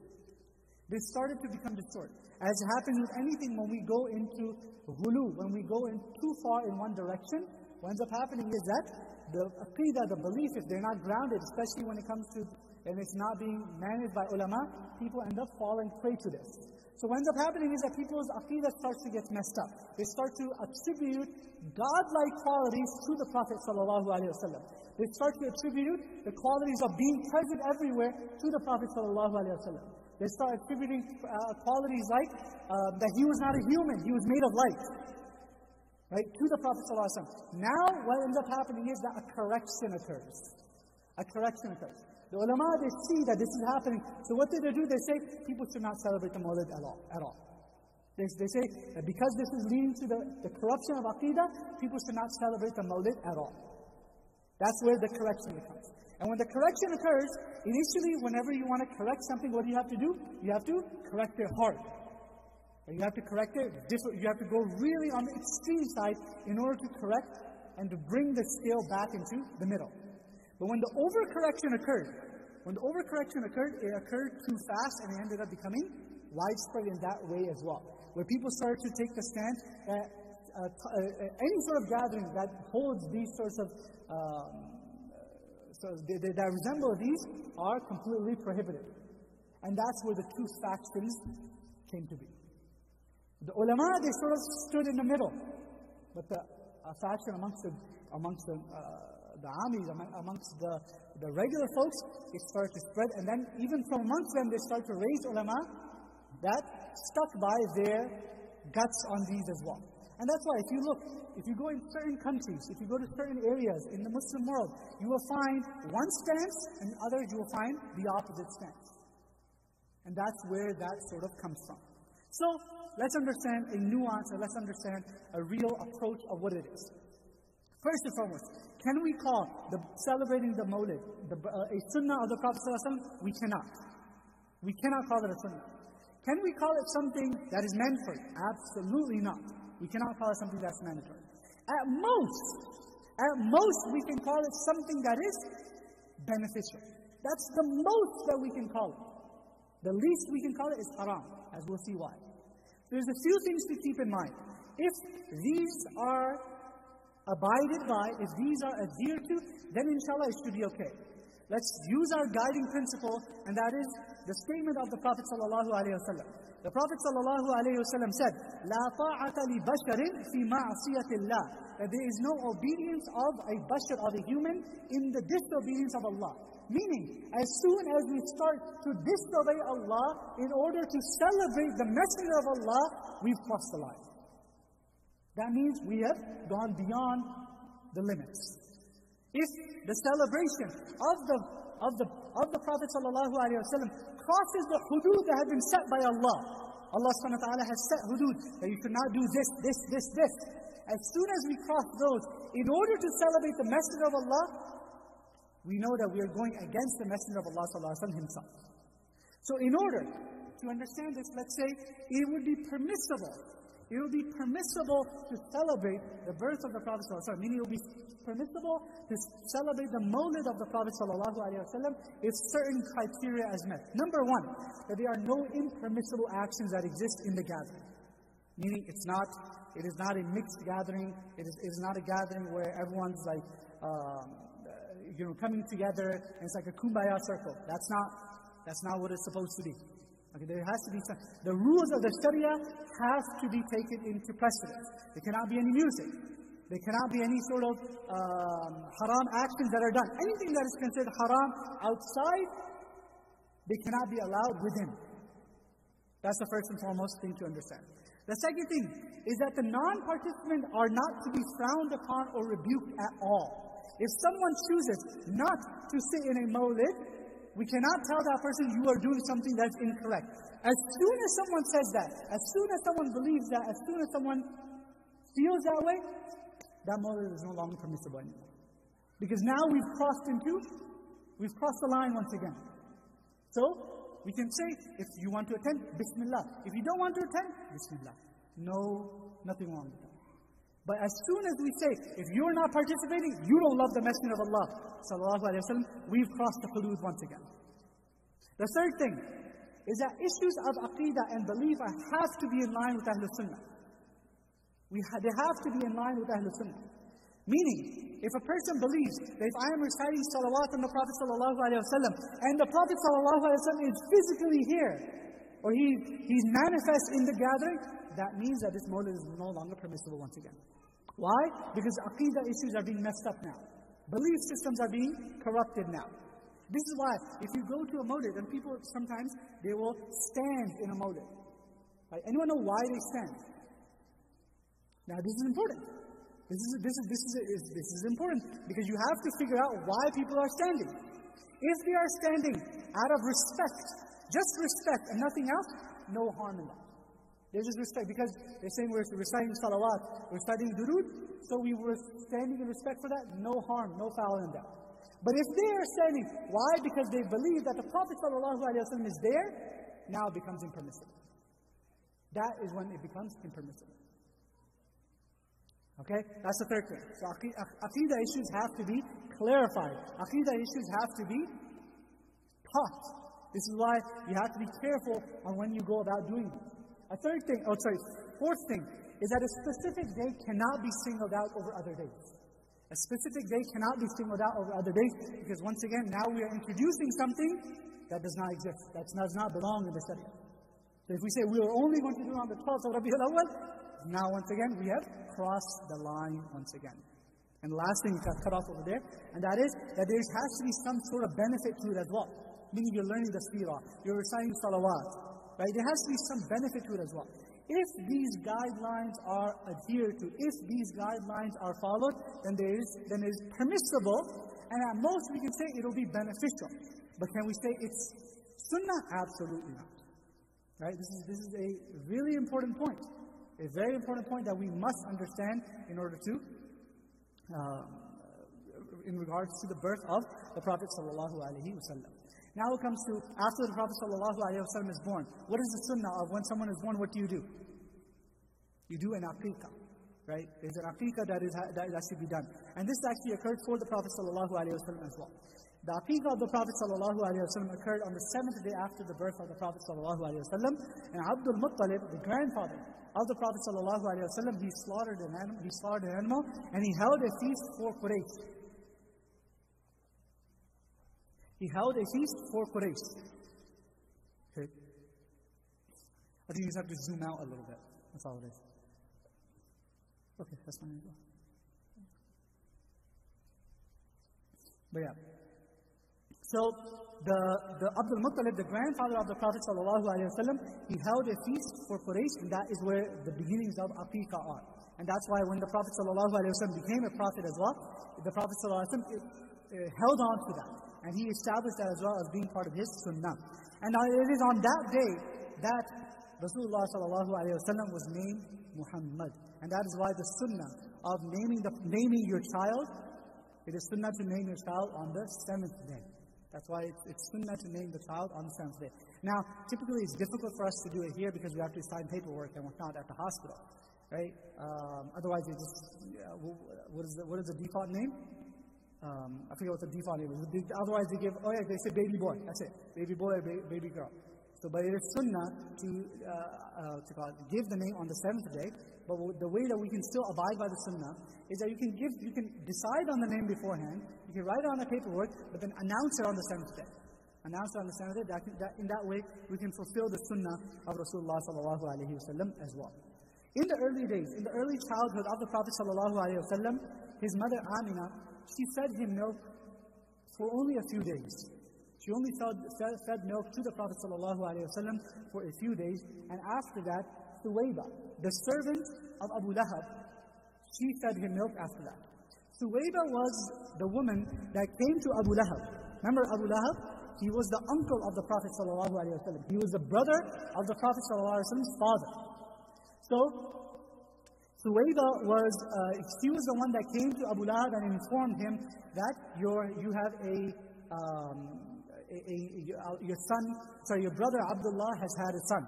They started to become distorted. As happens with anything when we go into ghulu, when we go in too far in one direction, what ends up happening is that the aqidah, the belief, if they're not grounded, especially when it comes to, and it's not being managed by ulama, people end up falling prey to this. So what ends up happening is that people's aqidah starts to get messed up. They start to attribute godlike qualities to the Prophet ﷺ. They start to attribute the qualities of being present everywhere to the Prophet ﷺ. They start attributing uh, qualities like uh, that he was not a human, he was made of light right, to the Prophet ﷺ. Now, what ends up happening is that a correction occurs. A correction occurs. The ulama, they see that this is happening. So what do they do? They say people should not celebrate the Mawlid at all. At all. They, they say that because this is leading to the, the corruption of Aqidah, people should not celebrate the Mawlid at all. That's where the correction becomes. And when the correction occurs, initially, whenever you want to correct something, what do you have to do? You have to correct their heart. You have to correct it. You have to go really on the extreme side in order to correct and to bring the scale back into the middle. But when the overcorrection occurred, when the overcorrection occurred, it occurred too fast and it ended up becoming widespread in that way as well. Where people started to take the stance that uh, uh, any sort of gathering that holds these sorts of, um, so they, they, that resemble these are completely prohibited. And that's where the two factions came to be. The ulama, they sort of stood in the middle. But the uh, faction amongst the, amongst the, uh, the awam, amongst the, the regular folks, it started to spread. And then even from amongst them, they started to raise ulama that stuck by their guts on these as well. And that's why if you look, if you go in certain countries, if you go to certain areas in the Muslim world, you will find one stance and others you will find the opposite stance. And that's where that sort of comes from. So let's understand a nuance or let's understand a real approach of what it is. First and foremost, can we call the celebrating the Mawlid the, uh, a sunnah of the Prophet? We cannot. We cannot call it a sunnah. Can we call it something that is mandatory? Absolutely not. We cannot call it something that's mandatory. At most, at most we can call it something that is beneficial. That's the most that we can call it. The least we can call it is haram, as we'll see why. There's a few things to keep in mind. If these are abided by, if these are adhered to, then inshallah it should be okay. Let's use our guiding principle, and that is the statement of the Prophet wasallam. The Prophet wasallam said, "La li basharin fi ma'siyatillah." That there is no obedience of a bashar of a human in the disobedience of Allah. Meaning, as soon as we start to disobey Allah in order to celebrate the Messenger of Allah, we've crossed the line. That means we have gone beyond the limits. If the celebration of the, of the, of the Prophet ﷺ crosses the hudud that have been set by Allah, Allah subhanahu wa ta'ala has set hudud that you should not do this, this, this, this. As soon as we cross those, in order to celebrate the Messenger of Allah, we know that we are going against the message of Allah Sallallahu himself. So in order to understand this, let's say it would be permissible. It would be permissible to celebrate the birth of the Prophet Sallallahu meaning it would be permissible to celebrate the moment of the Prophet Sallallahu if certain criteria is met. Number one, that there are no impermissible actions that exist in the gathering. Meaning it's not, it is not a mixed gathering, it is, it is not a gathering where everyone's like, um, you know, coming together and it's like a kumbaya circle. That's not, that's not what it's supposed to be. Okay, there has to be some, the rules of the Sharia have to be taken into precedence. There cannot be any music. There cannot be any sort of um, haram actions that are done. Anything that is considered haram outside, they cannot be allowed within. That's the first and foremost thing to understand. The second thing is that the non-participants are not to be frowned upon or rebuked at all. If someone chooses not to sit in a mawlid, we cannot tell that person you are doing something that's incorrect. As soon as someone says that, as soon as someone believes that, as soon as someone feels that way, that mawlid is no longer permissible anymore. Because now we've crossed into, we've crossed the line once again. So, we can say, if you want to attend, Bismillah. If you don't want to attend, Bismillah. No, nothing wrong with that. But as soon as we say, if you're not participating, you don't love the Messenger of Allah, we've crossed the hudud once again. The third thing is that issues of aqidah and belief have to be in line with Ahlul Sunnah. Ha- they have to be in line with Ahlul Sunnah. Meaning, if a person believes that if I am reciting salawat on the Prophet sallallahu and the Prophet sallallahu is physically here, or he, he's manifest in the gathering, that means that this mawlid is no longer permissible once again. Why? Because aqidah issues are being messed up now. Belief systems are being corrupted now. This is why, if you go to a mawlid, and people sometimes, they will stand in a mawlid. Right? Anyone know why they stand? Now, this is important. This is, this, is, this, is, this is important because you have to figure out why people are standing. If they are standing out of respect, just respect and nothing else, no harm in that. There's just respect because they're saying we're reciting salawat, we're studying durud, so we were standing in respect for that. No harm, no foul in that. But if they are standing, why? Because they believe that the Prophet ﷺ is there, now it becomes impermissible. That is when it becomes impermissible. Okay? That's the third thing. So aqidah issues have to be clarified. Aqidah issues have to be taught. This is why you have to be careful on when you go about doing this. A third thing, oh sorry, fourth thing, is that a specific day cannot be singled out over other days. A specific day cannot be singled out over other days because once again, now we are introducing something that does not exist, that does not belong in the Sharia. So if we say we are only going to do it on the 12th of Rabiul Awwal, now once again we have crossed the line once again. And last thing got cut off over there, and that is that there has to be some sort of benefit to it as well. Meaning you're learning the seerah, you're reciting salawat, Right? There has to be some benefit to it as well. If these guidelines are adhered to, if these guidelines are followed, then there is then it is permissible, and at most we can say it will be beneficial. But can we say it's sunnah? Absolutely not. Right? This is, this is a really important point. A very important point that we must understand in order to, uh, in regards to the birth of the Prophet sallallahu alaihi wasallam. Now it comes to after the Prophet sallallahu alaihi wasallam is born. What is the sunnah of when someone is born? What do you do? You do an aqiqah, right? There's an aqiqah that is that, that should be done, and this actually occurred for the Prophet sallallahu alaihi wasallam as well. The aqiqah of the Prophet ﷺ occurred on the seventh day after the birth of the Prophet ﷺ. And Abdul Muttalib, the grandfather of the Prophet ﷺ, he slaughtered an animal, he slaughtered an animal and he held a feast for Quraysh. He held a feast for Quraysh. Okay. I think you just have to zoom out a little bit. That's all it is. Okay, that's fine. But yeah. So the, the Abdul Muttalib, the grandfather of the Prophet ﷺ, he held a feast for Quraysh, and that is where the beginnings of Aqiqah are. And that's why when the Prophet ﷺ became a prophet as well, the Prophet ﷺ held on to that. And he established that as well as being part of his sunnah. And it is on that day that Rasulullah ﷺ was named Muhammad. And that is why the sunnah of naming, the, naming your child, it is sunnah to name your child on the seventh day. That's why it's, it's sunnah to name the child on the seventh day. Now, typically it's difficult for us to do it here because we have to sign paperwork and whatnot at the hospital, right? Um, otherwise, they just, uh, what, is the, what is the default name? Um, I forget what the default name is. Otherwise, they give, oh yeah, they say baby boy. That's it. Baby boy or ba- baby girl. So, but it is sunnah to, uh, uh, to call, give the name on the seventh day. But the way that we can still abide by the sunnah is that you can give, you can decide on the name beforehand. You can write it on the paperwork, but then announce it on the seventh day. Announce it on the seventh day. That, that, in that way, we can fulfill the sunnah of Rasulullah sallallahu alaihi wasallam as well. In the early days, in the early childhood of the Prophet sallallahu alaihi wasallam, his mother Amina, she fed him milk for only a few days. She only fed, fed, fed milk to the Prophet ﷺ for a few days, and after that, Thuwayba, the servant of Abu Lahab, she fed him milk after that. Thuwayba was the woman that came to Abu Lahab. Remember Abu Lahab? He was the uncle of the Prophet ﷺ. He was the brother of the Prophet ﷺ's father. So, Thuwayba was, uh, she was the one that came to Abu Lahab and informed him that your, you have a, um, a, a, your son, sorry, your brother Abdullah has had a son.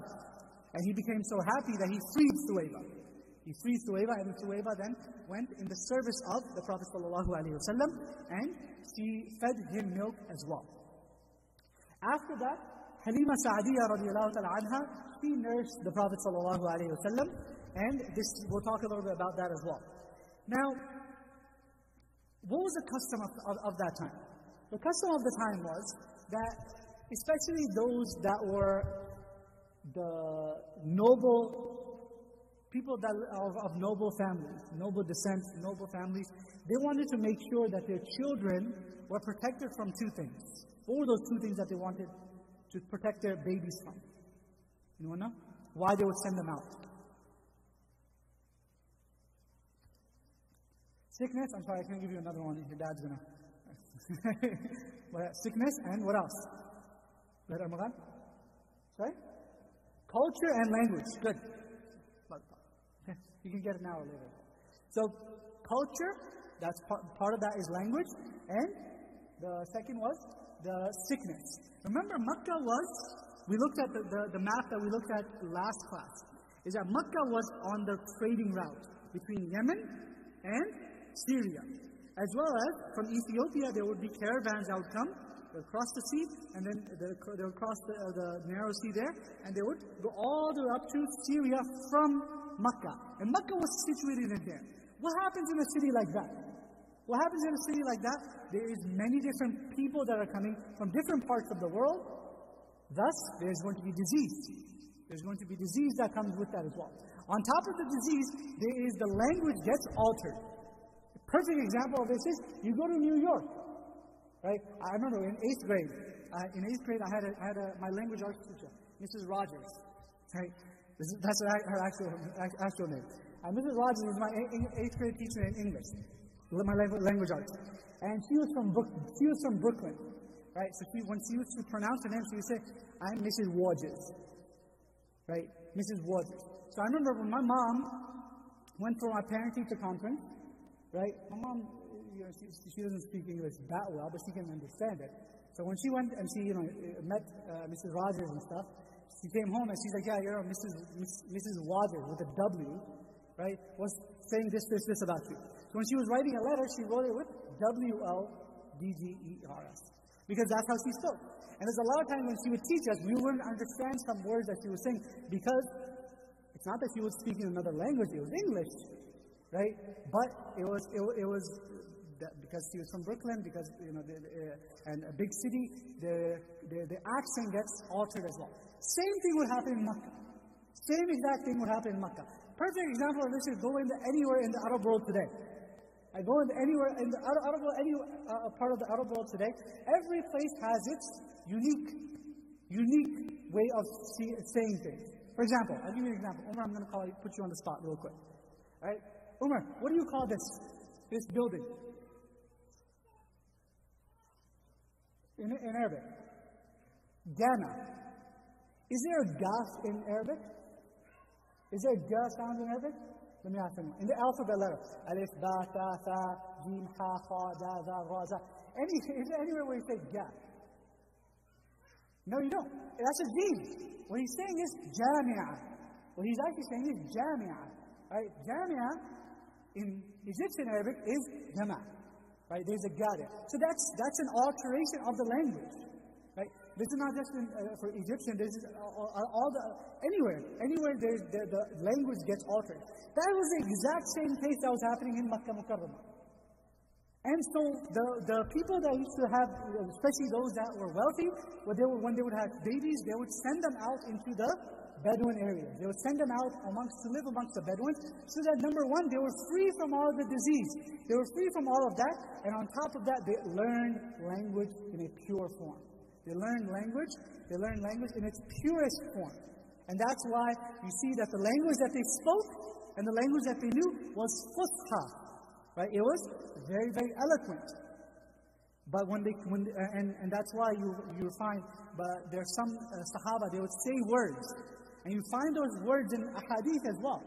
And he became so happy that he freed Thuwayba. He freed Thuwayba, and Thuwayba then went in the service of the Prophet ﷺ, and she fed him milk as well. After that, Halima Sa'adiyya radiallahu ta'ala anha, she nursed the Prophet ﷺ, and this, we'll talk a little bit about that as well. Now, what was the custom of, of, of that time? The custom of the time was that especially those that were the noble people that of, of noble families, noble descent, noble families, they wanted to make sure that their children were protected from two things. What were those two things that they wanted to protect their babies from? Anyone know? Why they would send them out? Sickness. I'm sorry, I can't give you another one. Your dad's gonna. sickness and what else? Good, Ramadan? Sorry? Culture and language. Good. You can get it now or later. So, culture, that's part, part of that is language. And the second was the sickness. Remember, Makkah was, we looked at the, the, the map that we looked at last class, is that Makkah was on the trading route between Yemen and Syria. As well as from Ethiopia, there would be caravans that would come, they would cross the sea, and then they would cross the, uh, the narrow sea there, and they would go all the way up to Syria from Makkah. And Makkah was situated in there. What happens in a city like that? What happens in a city like that? There is many different people that are coming from different parts of the world. Thus, there's going to be disease. There's going to be disease that comes with that as well. On top of the disease, there is the language gets altered perfect example of this is you go to New York, right? I remember in eighth grade, uh, in eighth grade, I had, a, I had a, my language arts teacher, Mrs. Rogers, right? Is, that's her actual, actual name. And Mrs. Rogers was my eighth grade teacher in English, my language arts. And she was from, she was from Brooklyn, right? So she, when she used to pronounce her name, she would say, I'm Mrs. Rogers. right? Mrs. Waters. So I remember when my mom went for my parent teacher conference, right? My mom, you know, she, she doesn't speak English that well, but she can understand it. So when she went and she, you know, met uh, Mrs. Rogers and stuff, she came home and she's like, yeah, you know, Mrs. Mrs. Rogers with a W, right, was saying this, this, this about you. So when she was writing a letter, she wrote it with W L D G E R S because that's how she spoke. And there's a lot of times when she would teach us, we wouldn't understand some words that she was saying because it's not that she was speaking another language; it was English, right? But it was it, it was because she was from Brooklyn, because you know, the, uh, and a big city, the, the the accent gets altered as well. Same thing would happen in Makkah. Same exact thing would happen in Makkah. Perfect example of this is go into anywhere in the Arab world today. I go into anywhere in the Arab world, any uh, part of the Arab world today. Every place has its unique, unique way of see, saying things. For example, I'll give you an example. Umar, I'm going to call you, put you on the spot real quick. All right? Umar, what do you call this? This building? In, in Arabic. Ghana. Is there a gaf in Arabic? Is there a ga sound in Arabic? Let me ask you. In the alphabet letter, alif, ba, ta, tha, jim, ha, kha, da, za, ra, za. Any, is there anywhere where you say ga? No, you don't. That's a jim. What he's saying is jamia. What he's actually saying is jamia. Right? Jamia in Egyptian Arabic is jama. Right? There's a ga. So that's, that's an alteration of the language. Right? This is not just in, uh, for Egyptian. This is all, all the anywhere, anywhere the, the language gets altered. That was the exact same case that was happening in Makkah Mukarramah. And so the, the people that used to have, especially those that were wealthy, when they, were, when they would have babies, they would send them out into the Bedouin area. They would send them out amongst to live amongst the Bedouins, so that number one, they were free from all the disease. They were free from all of that, and on top of that, they learned language in a pure form. They learned language, they learned language in its purest form. And that's why you see that the language that they spoke and the language that they knew was Fusha, Right? It was very, very eloquent. But when they, when, and, and that's why you, you find, but there's some uh, Sahaba, they would say words. And you find those words in hadith as well.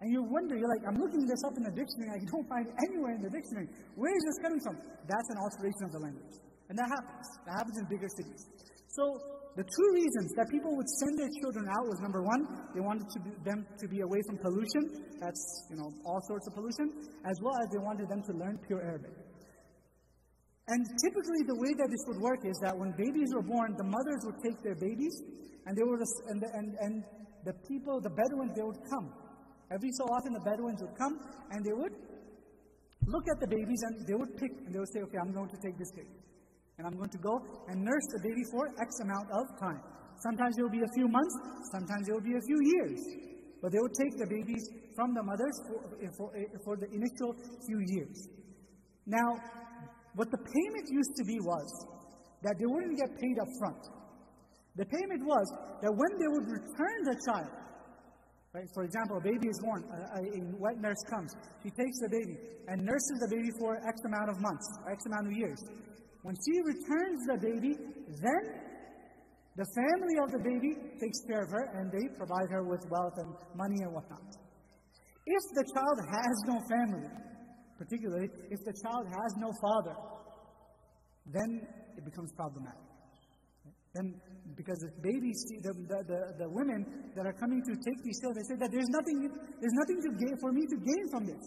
And you wonder, you're like, I'm looking this up in the dictionary, I don't find anywhere in the dictionary. Where is this coming from? That's an alteration of the language. And that happens. That happens in bigger cities. So the two reasons that people would send their children out was number one, they wanted to be, them to be away from pollution. That's, you know, all sorts of pollution. As well as they wanted them to learn pure Arabic. And typically the way that this would work is that when babies were born, the mothers would take their babies and they would, and the, and, and the people, the Bedouins, they would come. Every so often the Bedouins would come and they would look at the babies and they would pick and they would say, okay, I'm going to take this baby. And I'm going to go and nurse the baby for X amount of time. Sometimes it will be a few months, sometimes it will be a few years. But they would take the babies from the mothers for, eh, for, eh, for the initial few years. Now, what the payment used to be was that they wouldn't get paid up front. The payment was that when they would return the child, right, for example, a baby is born, a, a, wet nurse comes, she takes the baby and nurses the baby for X amount of months, X amount of years. When she returns the baby, then the family of the baby takes care of her and they provide her with wealth and money and whatnot. If the child has no family, particularly if the child has no father, then it becomes problematic. Then, because the babies, the, the, the, the, women that are coming to take these children, they say that there's nothing, there's nothing to gain, for me to gain from this.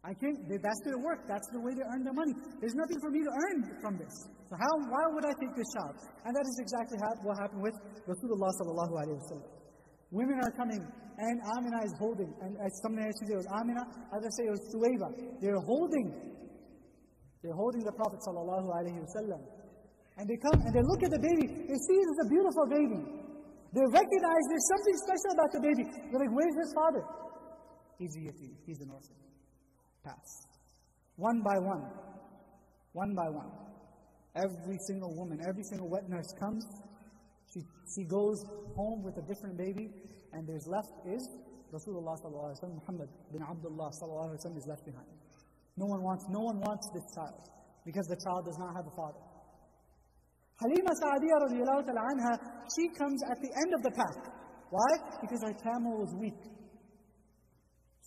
I can't, that's their work. That's the way they earn their money. There's nothing for me to earn from this. So how, why would I take this child? And that is exactly how, what happened with Rasulullah sallallahu alayhi wa Women are coming, and Amina is holding. And as some narrations it was Amina, others say it was Thuwayba. They're holding. They're holding the Prophet sallallahu alayhi wa And they come and they look at the baby. They see it is a beautiful baby. They recognize there's something special about the baby. They're like, where's his father? He's a yatim. He's an orphan pass. One by one. One by one. Every single woman, every single wet nurse comes. She, she goes home with a different baby, and there's left is Rasulullah sallallahu alaihi wasallam, Muhammad bin Abdullah sallallahu alaihi wasallam is left behind. No one wants, no one wants this child because the child does not have a father. Halima anha, she comes at the end of the pack. Why? Because her camel was weak.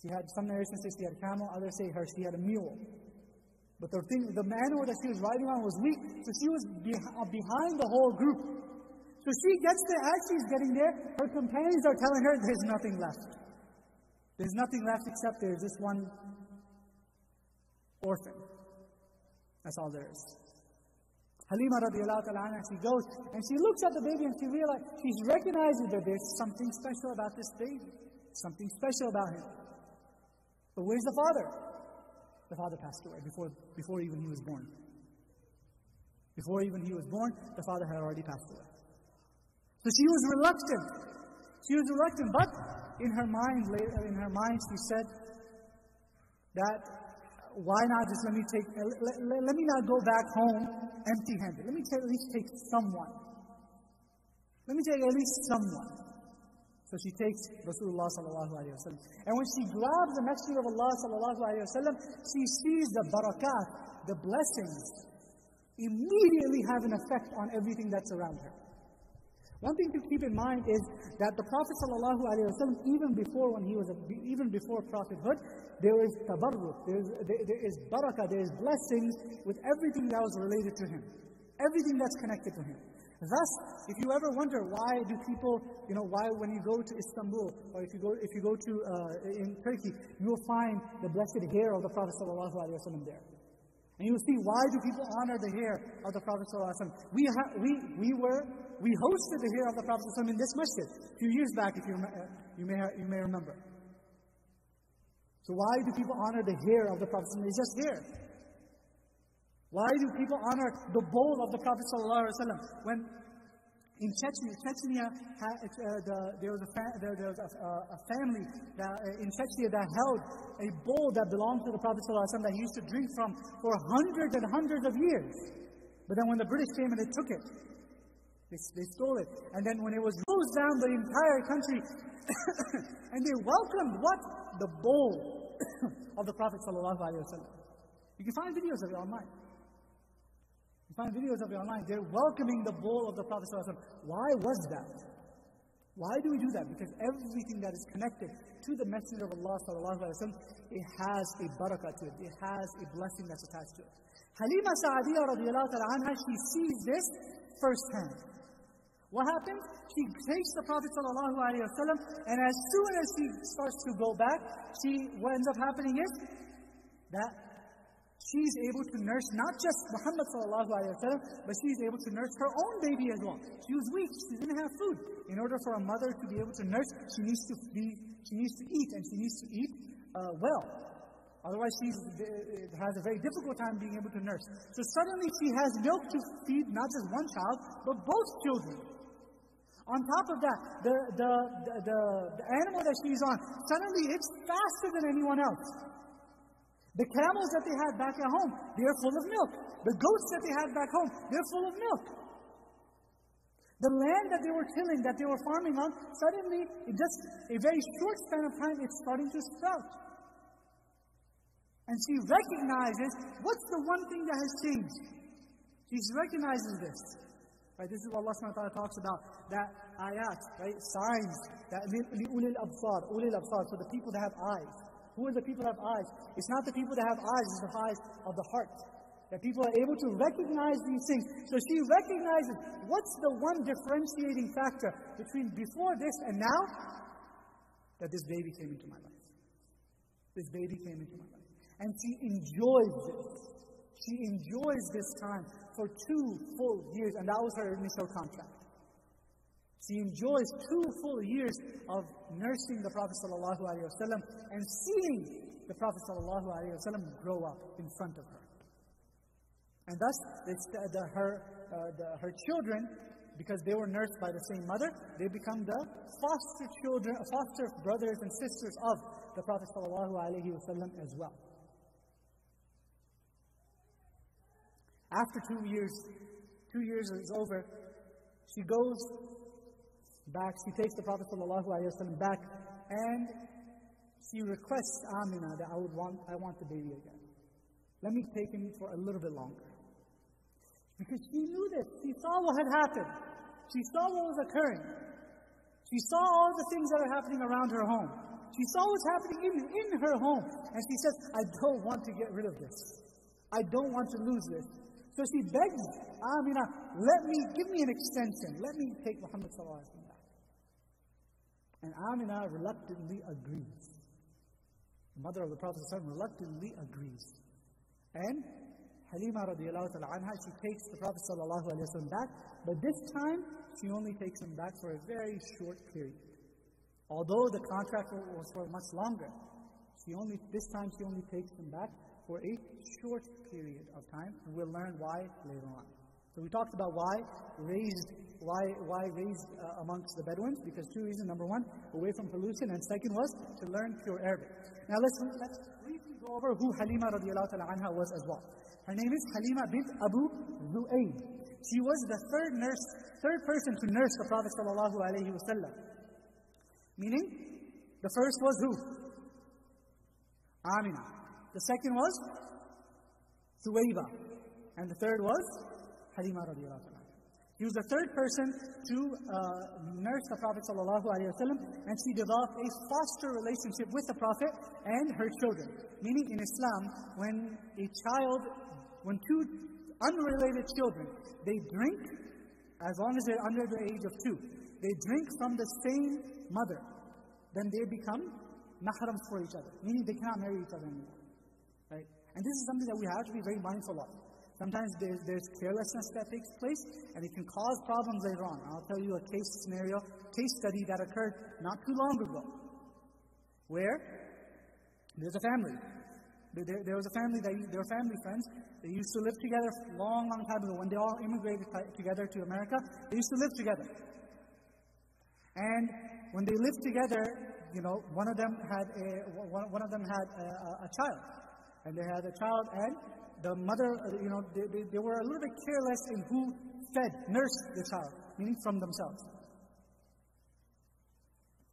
She had some narrations say she had a camel, others say her she had a mule. But the thing, the animal that she was riding on was weak, so she was uh, behind the whole group. So she gets there, as she's getting there, her companions are telling her there's nothing left. There's nothing left except there's this one orphan. That's all there is. Halima radiallahu she goes and she looks at the baby and she realizes, she's recognizing that there's something special about this baby. Something special about him. But where's the father? The father passed away before, before even he was born. Before even he was born, the father had already passed away. So she was reluctant. She was reluctant, but in her mind, later in her mind, she said that why not just let me take, let, let, let me not go back home empty handed. Let me take, at least take someone. Let me take at least someone. So she takes Rasulullah sallallahu alayhi wa And when she grabs the messenger of Allah sallallahu alayhi wa she sees the barakat, the blessings, immediately have an effect on everything that's around her. One thing to keep in mind is that the Prophet wa even before when he was, a, even before prophethood, there is tabarruk, there is, there, is barakah, there is blessings with everything that was related to him. Everything that's connected to him. Thus, if you ever wonder why do people, you know, why when you go to Istanbul or if you go if you go to uh, in Turkey, you will find the blessed hair of the Prophet wasallam there. And you will see why do people honor the hair of the Prophet wasallam. We ha- we we were we hosted the hair of the Prophet in this masjid a few years back, if you uh, you may you may remember. So why do people honor the hair of the Prophet? It's just hair. Why do people honor the bowl of the Prophet? When in Chechnya, Chechnya uh, the, there was, a, fa- there, there was a, uh, a, family that, uh, in Chechnya that held a bowl that belonged to the Prophet that he used to drink from for hundreds and hundreds of years. But then when the British came and they took it, they, they stole it. And then when it was closed down the entire country, and they welcomed what? The bowl of the Prophet ﷺ. You can find videos of it online. You find videos of it online. They're welcoming the bowl of the Prophet. Why was that? Why do we do that? Because everything that is connected to the Messenger of Allah, it has a barakah to it. It has a blessing that's attached to it. Halima Sa'adiyah radiallahu anha, she sees this firsthand. What happens? She takes the Prophet sallallahu alaihi wasallam, and as soon as she starts to go back, she what ends up happening is that she's able to nurse not just Muhammad sallallahu alaihi wasallam, but she's able to nurse her own baby as well. She was weak; she didn't have food. In order for a mother to be able to nurse, she needs to be she needs to eat, and she needs to eat uh, well. Otherwise, she uh, has a very difficult time being able to nurse. So suddenly, she has milk to feed not just one child, but both children. On top of that, the, the, the, the, animal that she's on, suddenly it's faster than anyone else. The camels that they had back at home, they're full of milk. The goats that they had back home, they're full of milk. The land that they were tilling, that they were farming on, suddenly, in just a very short span of time, it's starting to sprout. And she recognizes what's the one thing that has changed. She recognizes this. Right, this is what Allah subhanahu wa ta'ala talks about. That ayat, right? Signs. That ulil absar, ulil absar, so the people that have eyes. Who are the people that have eyes? It's not the people that have eyes, it's the eyes of the heart. That people are able to recognize these things. So she recognizes what's the one differentiating factor between before this and now? That this baby came into my life. This baby came into my life. And she enjoys this. She enjoys this time for two full years, and that was her initial contract. She enjoys two full years of nursing the Prophet ﷺ and seeing the Prophet ﷺ grow up in front of her. And thus, the, her, uh, the, her children, because they were nursed by the same mother, they become the foster children, foster brothers and sisters of the Prophet ﷺ as well. After two years, two years is over, she goes back. She takes the Prophet ﷺ back and she requests Amina that I would want I want the baby again. Let me take him for a little bit longer. Because she knew this. She saw what had happened. She saw what was occurring. She saw all the things that are happening around her home. She saw what's happening in, in her home. And she says, I don't want to get rid of this. I don't want to lose this. So she begs Amina, let me, give me an extension. Let me take Muhammad back. And Amina reluctantly agrees. The mother of the Prophet reluctantly agrees. And Halima radiallahu ta'ala anha, she takes the Prophet sallallahu alayhi wa back, but this time she only takes him back for a very short period. Although the contract was for much longer, she only this time she only takes him back for a short period of time, and we'll learn why later on. So we talked about why raised, why, why raised uh, amongst the Bedouins, because two reasons. Number one, away from pollution, and second was to learn pure Arabic. Now let's, let's briefly go over who Halima radiallahu ta'ala anha was as well. Her name is Halima bint Abu Dhu'ayb. She was the third nurse, third person to nurse the Prophet sallallahu alaihi wasallam. Meaning, the first was who? Amina. The second was Thuwayba. And the third was Halima radiallahu He was the third person to uh, nurse the Prophet sallallahu alaihi wasallam, and she developed a foster relationship with the Prophet and her children. Meaning, in Islam, when a child, when two unrelated children, they drink, as long as they're under the age of two, they drink from the same mother, then they become mahrams for each other, meaning they cannot marry each other anymore. Right? And this is something that we have to be very mindful of. Sometimes there's, there's carelessness that takes place, and it can cause problems later on. I'll tell you a case scenario, case study that occurred not too long ago, where there's a family. There, there was a family that they were family friends. They used to live together long, long time ago. When they all immigrated together to America, they used to live together. And when they lived together, you know, one of them had a, one, of them had a, a child and they had a child, and the mother, uh, you know, they, they, they were a little bit careless in who fed, nursed the child, meaning from themselves.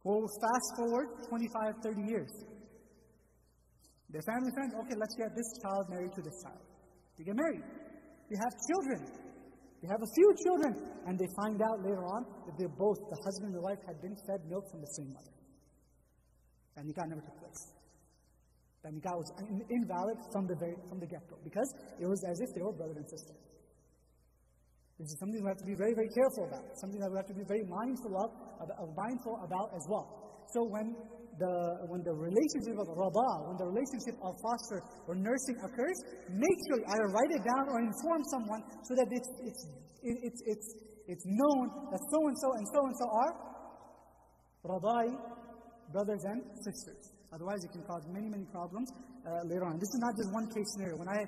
Go fast forward 25, 30 years. Their family friends, okay, let's get this child married to this child. They get married. They have children. They have a few children. And they find out later on that they both, the husband and the wife, had been fed milk from the same mother. And nikah never took place. That nikah was invalid from the, very, from the get-go because it was as if they were brother and sister. This is something we have to be very, very careful about. Something that we have to be very mindful of, mindful about as well. So when the when the relationship of rada, when the relationship of foster or nursing occurs, make sure either write it down or inform someone so that it's it's it's it's it's known that so and so and so and so are radai brothers and sisters. Otherwise, it can cause many, many problems uh, later on. This is not just one case scenario. When I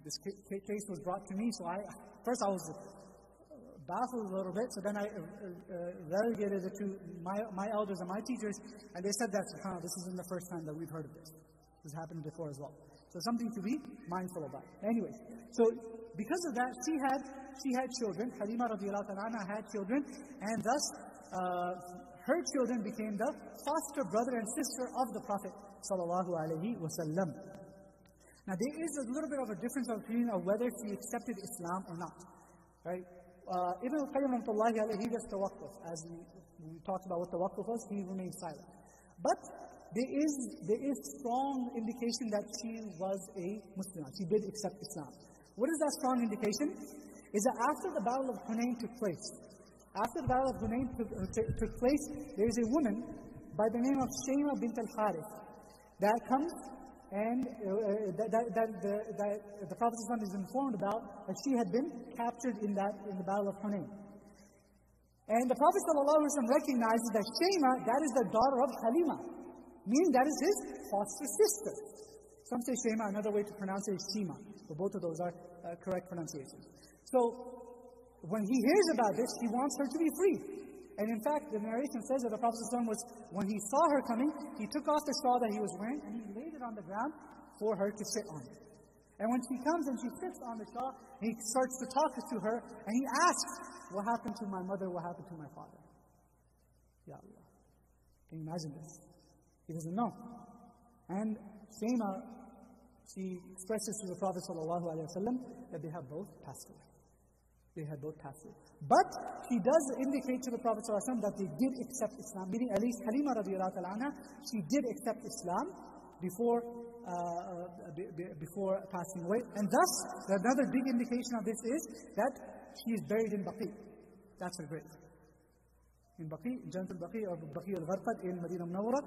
this case was brought to me, so I first I was baffled a little bit. So then I uh, uh, relegated it to my, my elders and my teachers, and they said that huh, this isn't the first time that we've heard of this. This happened before as well. So something to be mindful about. Anyways, so because of that, she had she had children. Halima radiallahu anha had children, and thus uh, her children became the foster brother and sister of the Prophet sallallahu alaihi wasallam. Now there is a little bit of a difference of opinion of whether she accepted Islam or not. Right? Uh, Ibn al-Qayyim alayhi does tawakkuf. As we, we talked about what tawakkuf was, he remained silent. But there is, there is strong indication that she was a Muslim. She did accept Islam. What is that strong indication? Is that after the Battle of Hunayn took place, after the Battle of Hunayn took, place, there is a woman by the name of Shayma bint al-Harith that comes and uh, uh that, that, that, the, that Prophet is informed about that she had been captured in, that, in the Battle of Hunayn. And the Prophet recognizes that Shayma, that is the daughter of Halima, meaning that is his foster sister. Some say Shayma, another way to pronounce it is Shima. but both of those are uh, correct pronunciations. So when he hears about this, he wants her to be free. And in fact, the narration says that the Prophet was, when he saw her coming, he took off the shawl that he was wearing and he laid it on the ground for her to sit on. And when she comes and she sits on the shawl, he starts to talk to her and he asks, What happened to my mother? What happened to my father? Ya Allah. Can you imagine this? He doesn't know. And Shema, uh, she expresses to the Prophet ﷺ that they have both passed away. They had both passed. But she does indicate to the Prophet ﷺ that they did accept Islam, meaning at least Halima anha, she did accept Islam before, uh, uh before passing away. And thus, another big indication of this is that she is buried in Baqi. That's her grave. In Baqi, in Jannat al-Baqi or Baqi al-Gharqad in Medina Munawwara,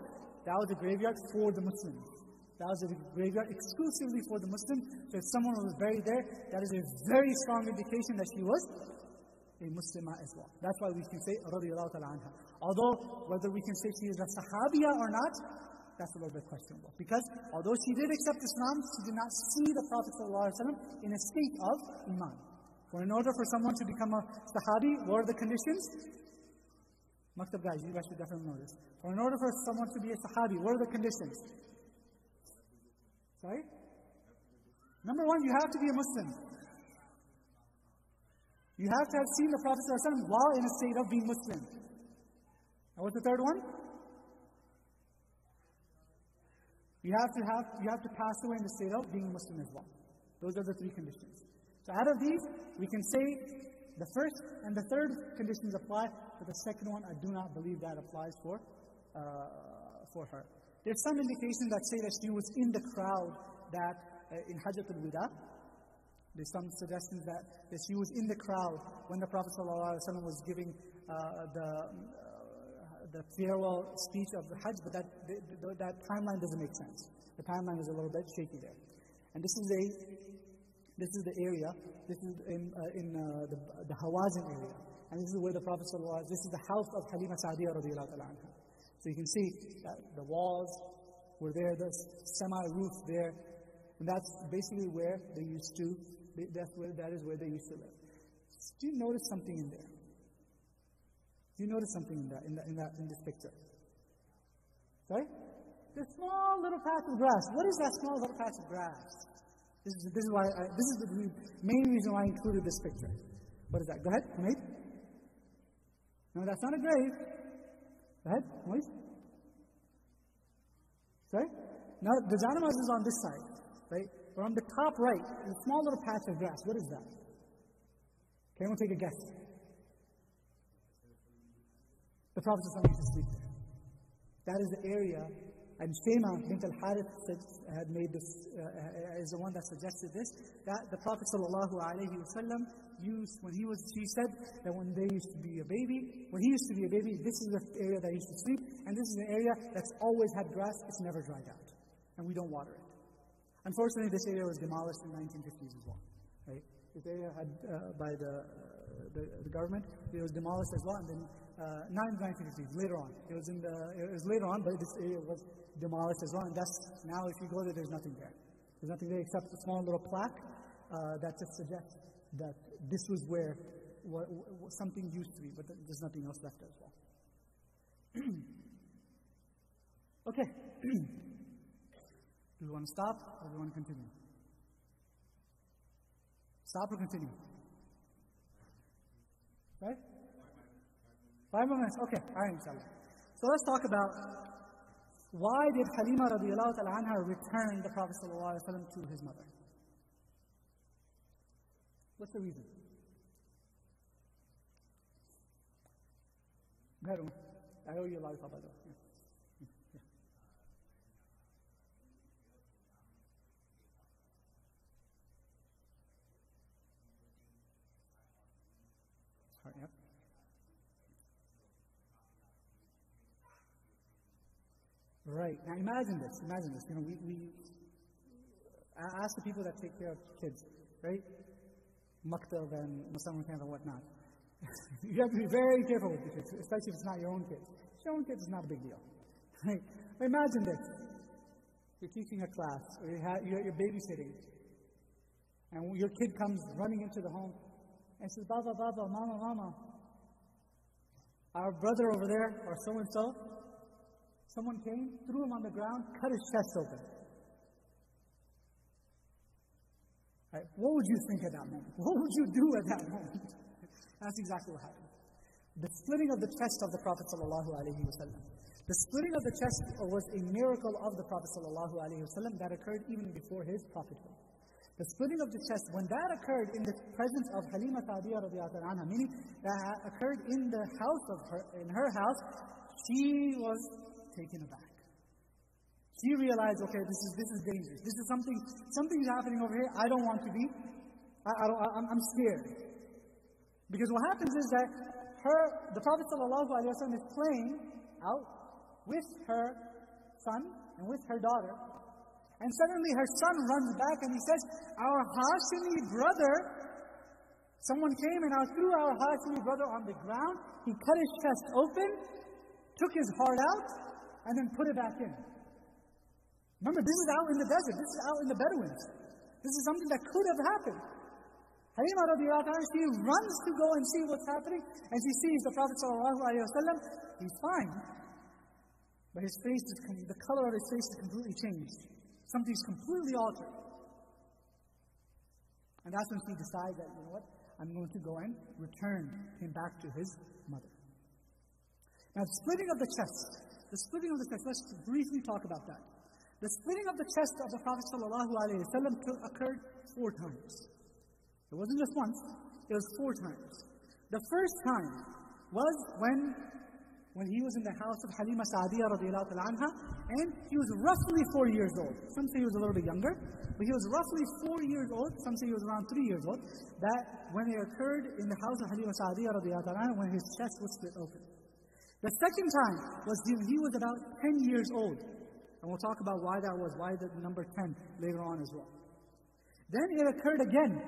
that was a graveyard for the Muslims. That was a graveyard exclusively for the Muslims. So if someone was buried there, that is a very strong indication that she was a Muslimah as well. That's why we can say ta'ala anha. Although whether we can say she is a Sahabiya or not, that's a little bit questionable. Because although she did accept Islam, she did not see the Prophet ﷺ in a state of Iman. For in order for someone to become a Sahabi, what are the conditions? Maktab guys, you guys should definitely know this. For in order for someone to be a Sahabi, what are the conditions? Sorry? Number one, you have to be a Muslim. You have to have seen the Prophet ﷺ while in a state of being Muslim. And what's the third one? You have to have you have to pass away in the state of being Muslim as well. Those are the three conditions. So out of these, we can say the first and the third conditions apply, but the second one, I do not believe that applies for uh, for her. There's some indications that say that she was in the crowd that uh, in Hajjat al-Wida. There's some suggestions that, that she was in the crowd when the Prophet ﷺ was giving uh, the, uh, the farewell speech of the Hajj, but that, the, the, that timeline doesn't make sense. The timeline is a little bit shaky there. And this is a this is the area, this is in, uh, in uh, the, the Hawazin area. And this is where the Prophet ﷺ, this is the house of Halima Sa'diyah radiallahu anha. So you can see that the walls were there, the semi-roof there, and that's basically where they used to, that's where, that is where they used to live. Do you notice something in there? Do you notice something in that, in, that, in, that, in this picture? Sorry? The small little patch of grass. What is that small little patch of grass? This is, this is why I, this is the main reason why I included this picture. What is that? Go ahead, Hamid. No, that's not a grave. Ahead, Moise. Sorry? Now, the janamaz is on this side, right? But on the top right, a small little patch of grass. What is that? Can anyone take a guess? The Prophet to sleep there. That is the area and Shayma bint al-Harith had made this, uh, is the one that suggested this, that the Prophet sallallahu alaihi wasallam used, when he was, she said that when they used to be a baby, when he used to be a baby, this is the area that he used to sleep, and this is an area that's always had grass, it's never dried out. And we don't water it. Unfortunately, this area was demolished in the 1950s as well. Right? This area had, uh, by the, uh, the, the, government, it was demolished as well, and then uh, not in the 1950s, later on. It was in the, it was later on, but this area was demolished as well, and that's, now if you go there, there's nothing there. There's nothing there except a small little plaque uh, that just suggests that this was where what, what, something used to be, but there's nothing else left as well. okay. do we want to stop or do we want to continue? Stop or continue? Right? Five more minutes. Okay. All right, inshallah. So let's talk about why did Halima radiallahu anha return the Prophet ﷺ to his mother? What's the reason? I owe you a of by the way. Right. Now imagine this. Imagine this. You know, we, we ask the people that take care of kids, right? maktab and Muslim camp and whatnot. you have to be very careful with kids, especially if it's not your own kids. Your own kids, is not a big deal. Right? Imagine this. You're teaching a class, or ha- you're, you're babysitting, and your kid comes running into the home and says, Baba, Baba, Mama, Mama, our brother over there, or so and so, someone came, threw him on the ground, cut his chest open. Right? What would you think at that moment? What would you do at that moment? That's exactly what happened. The splitting of the chest of the Prophet The splitting of the chest was a miracle of the Prophet that occurred even before his prophethood. The splitting of the chest, when that occurred in the presence of Halima anha, meaning that occurred in the house of her, in her house, she was taken aback. She realized, okay, this is, this is dangerous. This is something, something's happening over here. I don't want to be. I, I don't, I, I'm scared. Because what happens is that her, the Prophet ﷺ is playing out with her son and with her daughter. And suddenly her son runs back and he says, Our Hashimi brother, someone came and I threw our Hashimi brother on the ground. He cut his chest open, took his heart out, and then put it back in. Remember, this is out in the desert. This is out in the Bedouins. This is something that could have happened. Halima radiallahu she runs to go and see what's happening, and she sees the Prophet sallallahu alayhi wa he's fine. But his face is, the color of his face is completely changed. Something's completely altered. And that's when she decides that, you know what, I'm going to go and return him back to his mother. Now, splitting of the chest, the splitting of the chest, let's briefly talk about that. The splitting of the chest of the Prophet ﷺ occurred four times. It wasn't just once, it was four times. The first time was when, when he was in the house of Halima radiallahu anha, and he was roughly four years old. Some say he was a little bit younger, but he was roughly four years old. Some say he was around three years old. That when it occurred in the house of Halima radiallahu anha, when his chest was split open. The second time was he was about 10 years old. And we'll talk about why that was, why the number 10 later on as well. Then it occurred again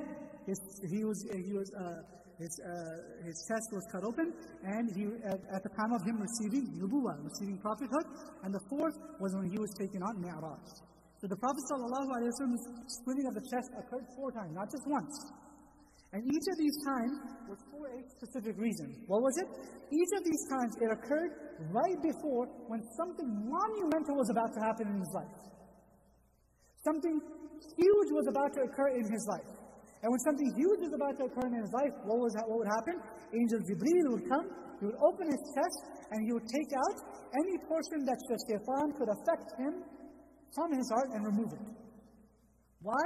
his, he was, he was, uh, his, uh, his chest was cut open, and he, at, at, the time of him receiving nubuwa, receiving prophethood, and the fourth was when he was taken on Mi'raj. So the Prophet ﷺ's splitting of the chest occurred four times, not just once. And each of these times was for a specific reason. What was it? Each of these times it occurred right before when something monumental was about to happen in his life. Something huge was about to occur in his life. And when something huge is about to occur in his life, what, was, what would happen? Angel Jibreel would come, he would open his chest, and he would take out any portion that the shaitan could affect him from his heart and remove it. Why?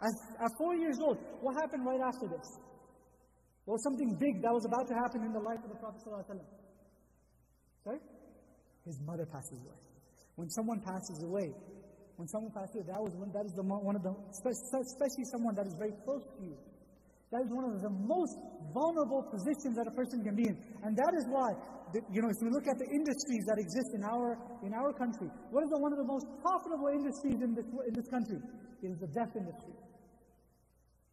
At, four years old, what happened right after this? There was something big that was about to happen in the life of the Prophet ﷺ. Sorry? His mother passes away. When someone passes away, when someone passes away, that was when, that is the one of the especially someone that is very close to you. That is one of the most vulnerable positions that a person can be in, and that is why, you know, if we look at the industries that exist in our in our country, what is the, one of the most profitable industries in this in this country? It is the death industry.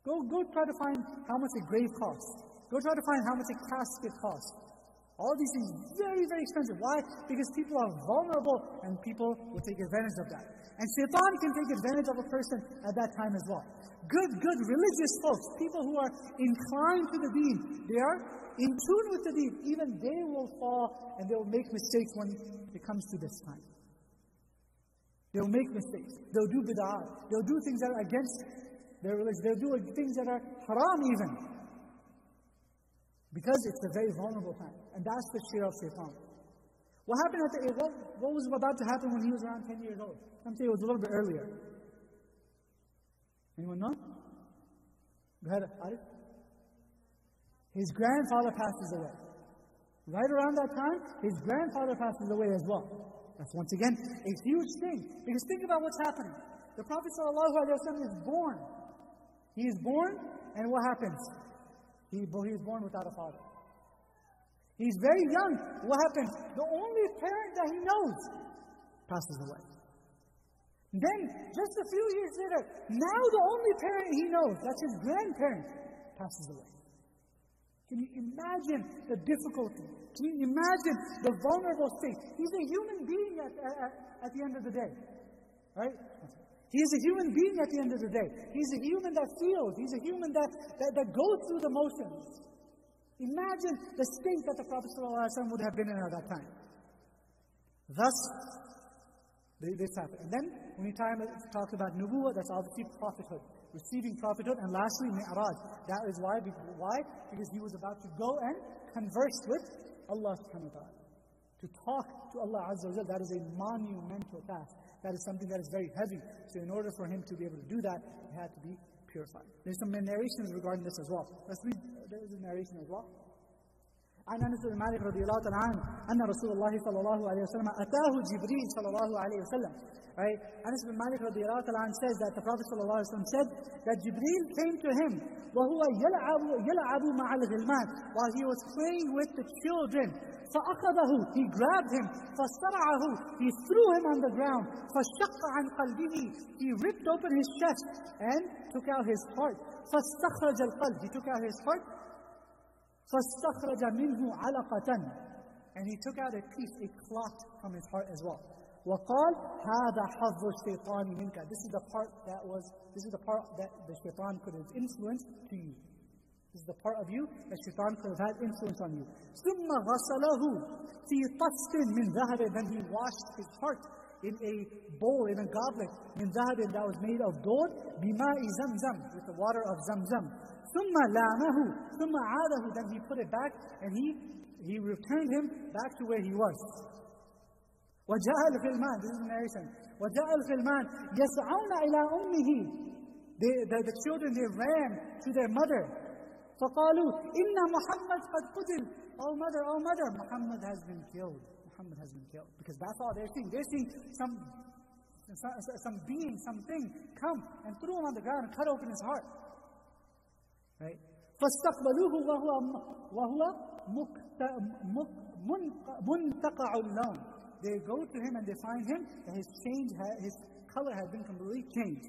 Go go try to find how much a grave costs. Go try to find how much a casket costs. All these things very, very expensive. Why? Because people are vulnerable and people will take advantage of that. And shaitan can take advantage of a person at that time as well. Good, good religious folks, people who are inclined to the deen, they are in tune with the deen. Even they will fall and they will make mistakes when it comes to this time. They'll make mistakes. They'll do bid'ah. They'll do things that are against their religion. They'll do things that are haram even. Because it's a very vulnerable time. And that's the share of shaitan. What happened at the, eh, what, what was about to happen when he was around 10 years old? Some say it was a little bit earlier. Anyone know? Go ahead, Arif. His grandfather passes away. Right around that time, his grandfather passes away as well. That's once again a huge thing. Because think about what's happening. The Prophet ﷺ is born. He is born, and what happens? He, he was born without a father. He's very young. What happens? The only parent that he knows passes away. Then, just a few years later, now the only parent he knows, that's his grandparent, passes away. Can you imagine the difficulty? Can you imagine the vulnerable state? He's a human being at, at, at the end of the day. Right? He is a human being at the end of the day. He's a human that feels. He's a human that, that, that goes through the motions. Imagine the state that the Prophet ﷺ would have been in at that time. Thus, this happened. And then, when we uh, talk about nubuwa, that's obviously prophethood, receiving prophethood. And lastly, mi'raj. That is why, why? Because he was about to go and converse with Allah subhanahu wa ta'ala. To talk to Allah Azza wa that is a monumental task. That is something that is very heavy. So in order for him to be able to do that, he had to be purified. There's some narrations regarding this as well. Let's read, there's a narration as well. عن انس بن مالك رضي الله تعالى عنه ان رسول الله صلى الله عليه وسلم اتاه جبريل صلى الله عليه وسلم Right? Anas bin Malik radiallahu says that the Prophet sallallahu said that Jibreel came to him وهو يلعب يلعب مع الغلمان while he was playing with the children فأخذه he grabbed him فصرعه he threw him on the ground فشق عن قلبه he ripped open his chest and took out his heart فاستخرج القلب he took out his heart فاستخرج منه علقة and he took out a piece, a clot from his heart as well. وقال هذا حظ الشيطان منك. This is the part that was, this is the part that the shaitan could have influenced to you. This is the part of you that shaitan could have had influence on you. ثم غسله في طست من ذهب. Then he washed his heart in a bowl, in a goblet, من ذهب that was made of gold, بماء زمزم, with the water of zamzam. ثم لامه ثم عاده then he put it back and he he returned him back to where he was وجاء الغلمان this is the narration وجاء الغلمان يسعون إلى أمه the, the, the children they ran to their mother فقالوا إن محمد قد قتل oh mother oh mother Muhammad has been killed Muhammad has been killed because that's all they're seeing they're seeing some some, some being, something come and threw him on the ground and cut open his heart. Right? فاستقبلوه وهو وهو منتقع اللون. They go to him and they find him that his change, his color has been completely changed.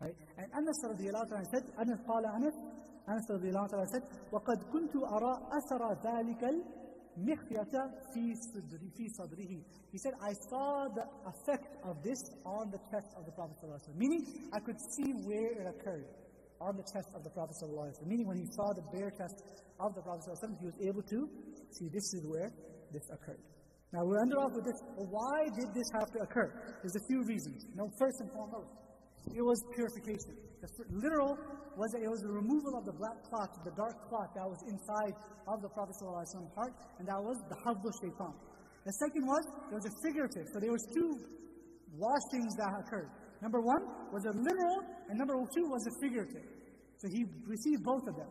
Right? And Anas radiallahu ta'ala said, Anas قال Anas, Anas radiallahu ta'ala said, وقد كنت أرى أثر ذلك المخية في صدري في صدره. He said, I saw the effect of this on the chest of the Prophet Meaning, I could see where it occurred on the chest of the Prophet ﷺ. Meaning when he saw the bare chest of the Prophet ﷺ, he was able to see this is where this occurred. Now we're under off with this. Well, why did this have to occur? There's a few reasons. You know, first and foremost, it was purification. The literal was that it was the removal of the black clot, the dark clot that was inside of the Prophet ﷺ's heart, and that was the Hadl Shaitan. The second was, there was a figurative. So there was two washings that occurred. Number one was a literal, and number two was a figurative. So he received both of them.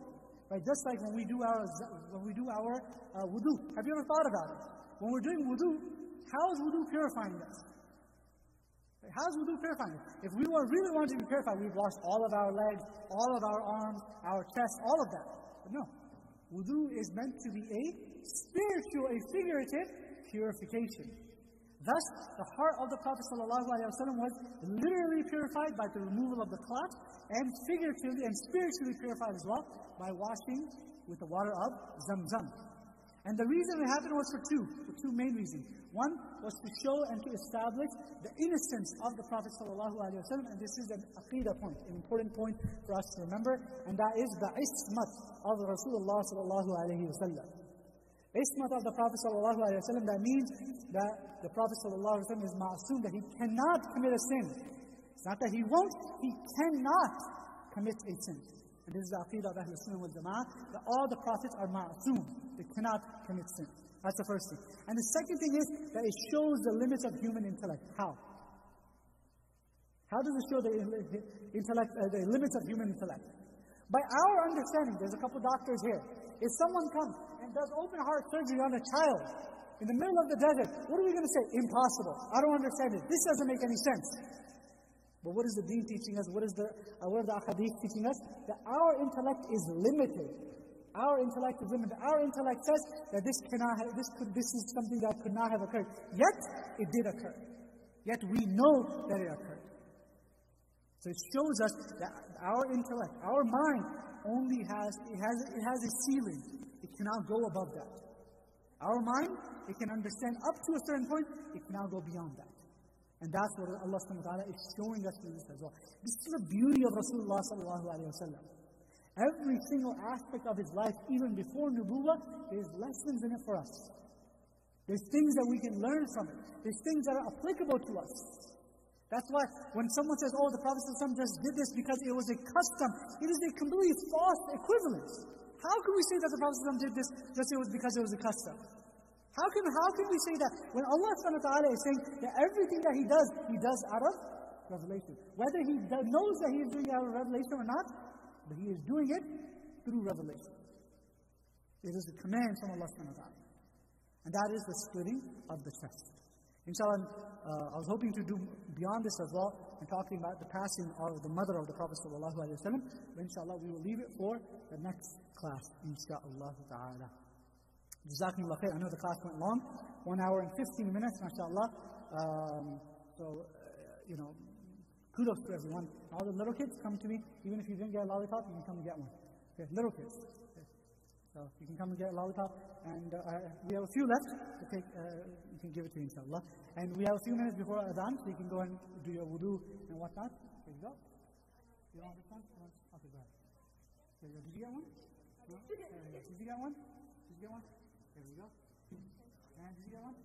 Right? Just like when we do our when we do our uh, wudu. Have you ever thought about it? When we're doing wudu, how is wudu purifying us? How is wudu purifying us? If we were really wanting to be purified, we'd wash all of our legs, all of our arms, our chest, all of that. But no. Wudu is meant to be a spiritual, a figurative purification. Thus, the heart of the Prophet ﷺ was literally purified by the removal of the clot, and figuratively and spiritually purified as well by washing with the water of Zamzam. And the reason it happened was for two, for two main reasons. One was to show and to establish the innocence of the Prophet ﷺ, and this is an aqidah point, an important point for us to remember, and that is the ismat of Rasulullah sallallahu alayhi wa sallam. Ismat of the Prophet ﷺ, that means that the Prophet is ma'asum, that he cannot commit a sin. It's not that he won't, he cannot commit a sin. And this is the aqidah of Ahlul Sunnah wal Jama'ah, that all the prophets are ma'asum. They cannot commit sin. That's the first thing. And the second thing is that it shows the limits of human intellect. How? How does it show the intellect, uh, the limits of human intellect? By our understanding, there's a couple doctors here. If someone comes and does open heart surgery on a child in the middle of the desert, what are we going to say? Impossible. I don't understand it. This doesn't make any sense. But what is the deen teaching us? What is the, uh, what are the ahadith teaching us? That our intellect is limited. Our intellect is limited. Our intellect says that this cannot have, this could, this is something that could not have occurred. Yet, it did occur. Yet we know that it occurred. So it shows us that our intellect, our mind, only has it has it has a ceiling. It cannot go above that. Our mind, it can understand up to a certain point, it cannot go beyond that. And that's what Allah subhanahu wa ta'ala is showing us through this as well. This is the beauty of Rasulullah sallallahu alayhi wa Every single aspect of his life, even before nubuwwah, there's lessons in it for us. There's things that we can learn from it. There's things that are applicable to us. That's why when someone says, oh, the Prophet just did this because it was a custom, it is a completely false equivalence. How can we say that the Prophet did this just it was because it was a custom? How can, how can we say that when Allah ta'ala is saying that everything that He does, He does out of revelation. Whether he knows that he is doing it out of revelation or not, but he is doing it through revelation. It is a command from Allah ta'ala. And that is the splitting of the chest. Inshallah, uh, I was hoping to do beyond this as well and talking about the passing of the mother of the Prophet sallallahu alaihi wasallam. But inshallah, we will leave it for the next class, inshallah ta'ala. Jazakumullah khair. I know the class went long, one hour and 15 minutes, mashallah. Um, so, uh, you know, kudos to everyone. All the little kids, come to me. Even if you didn't get a lollipop, you can come and get one. Okay, little kids. So you can come and get a lollipop. And uh, we have a few left to take, uh, you can give it to you, inshallah. And we have a few minutes before Adhan, so you can go and do your wudu and whatnot. There you go. You want this one? Okay, go ahead. There you go. Did you get one? Did you get one? Did you get one? There we go. And did you get one?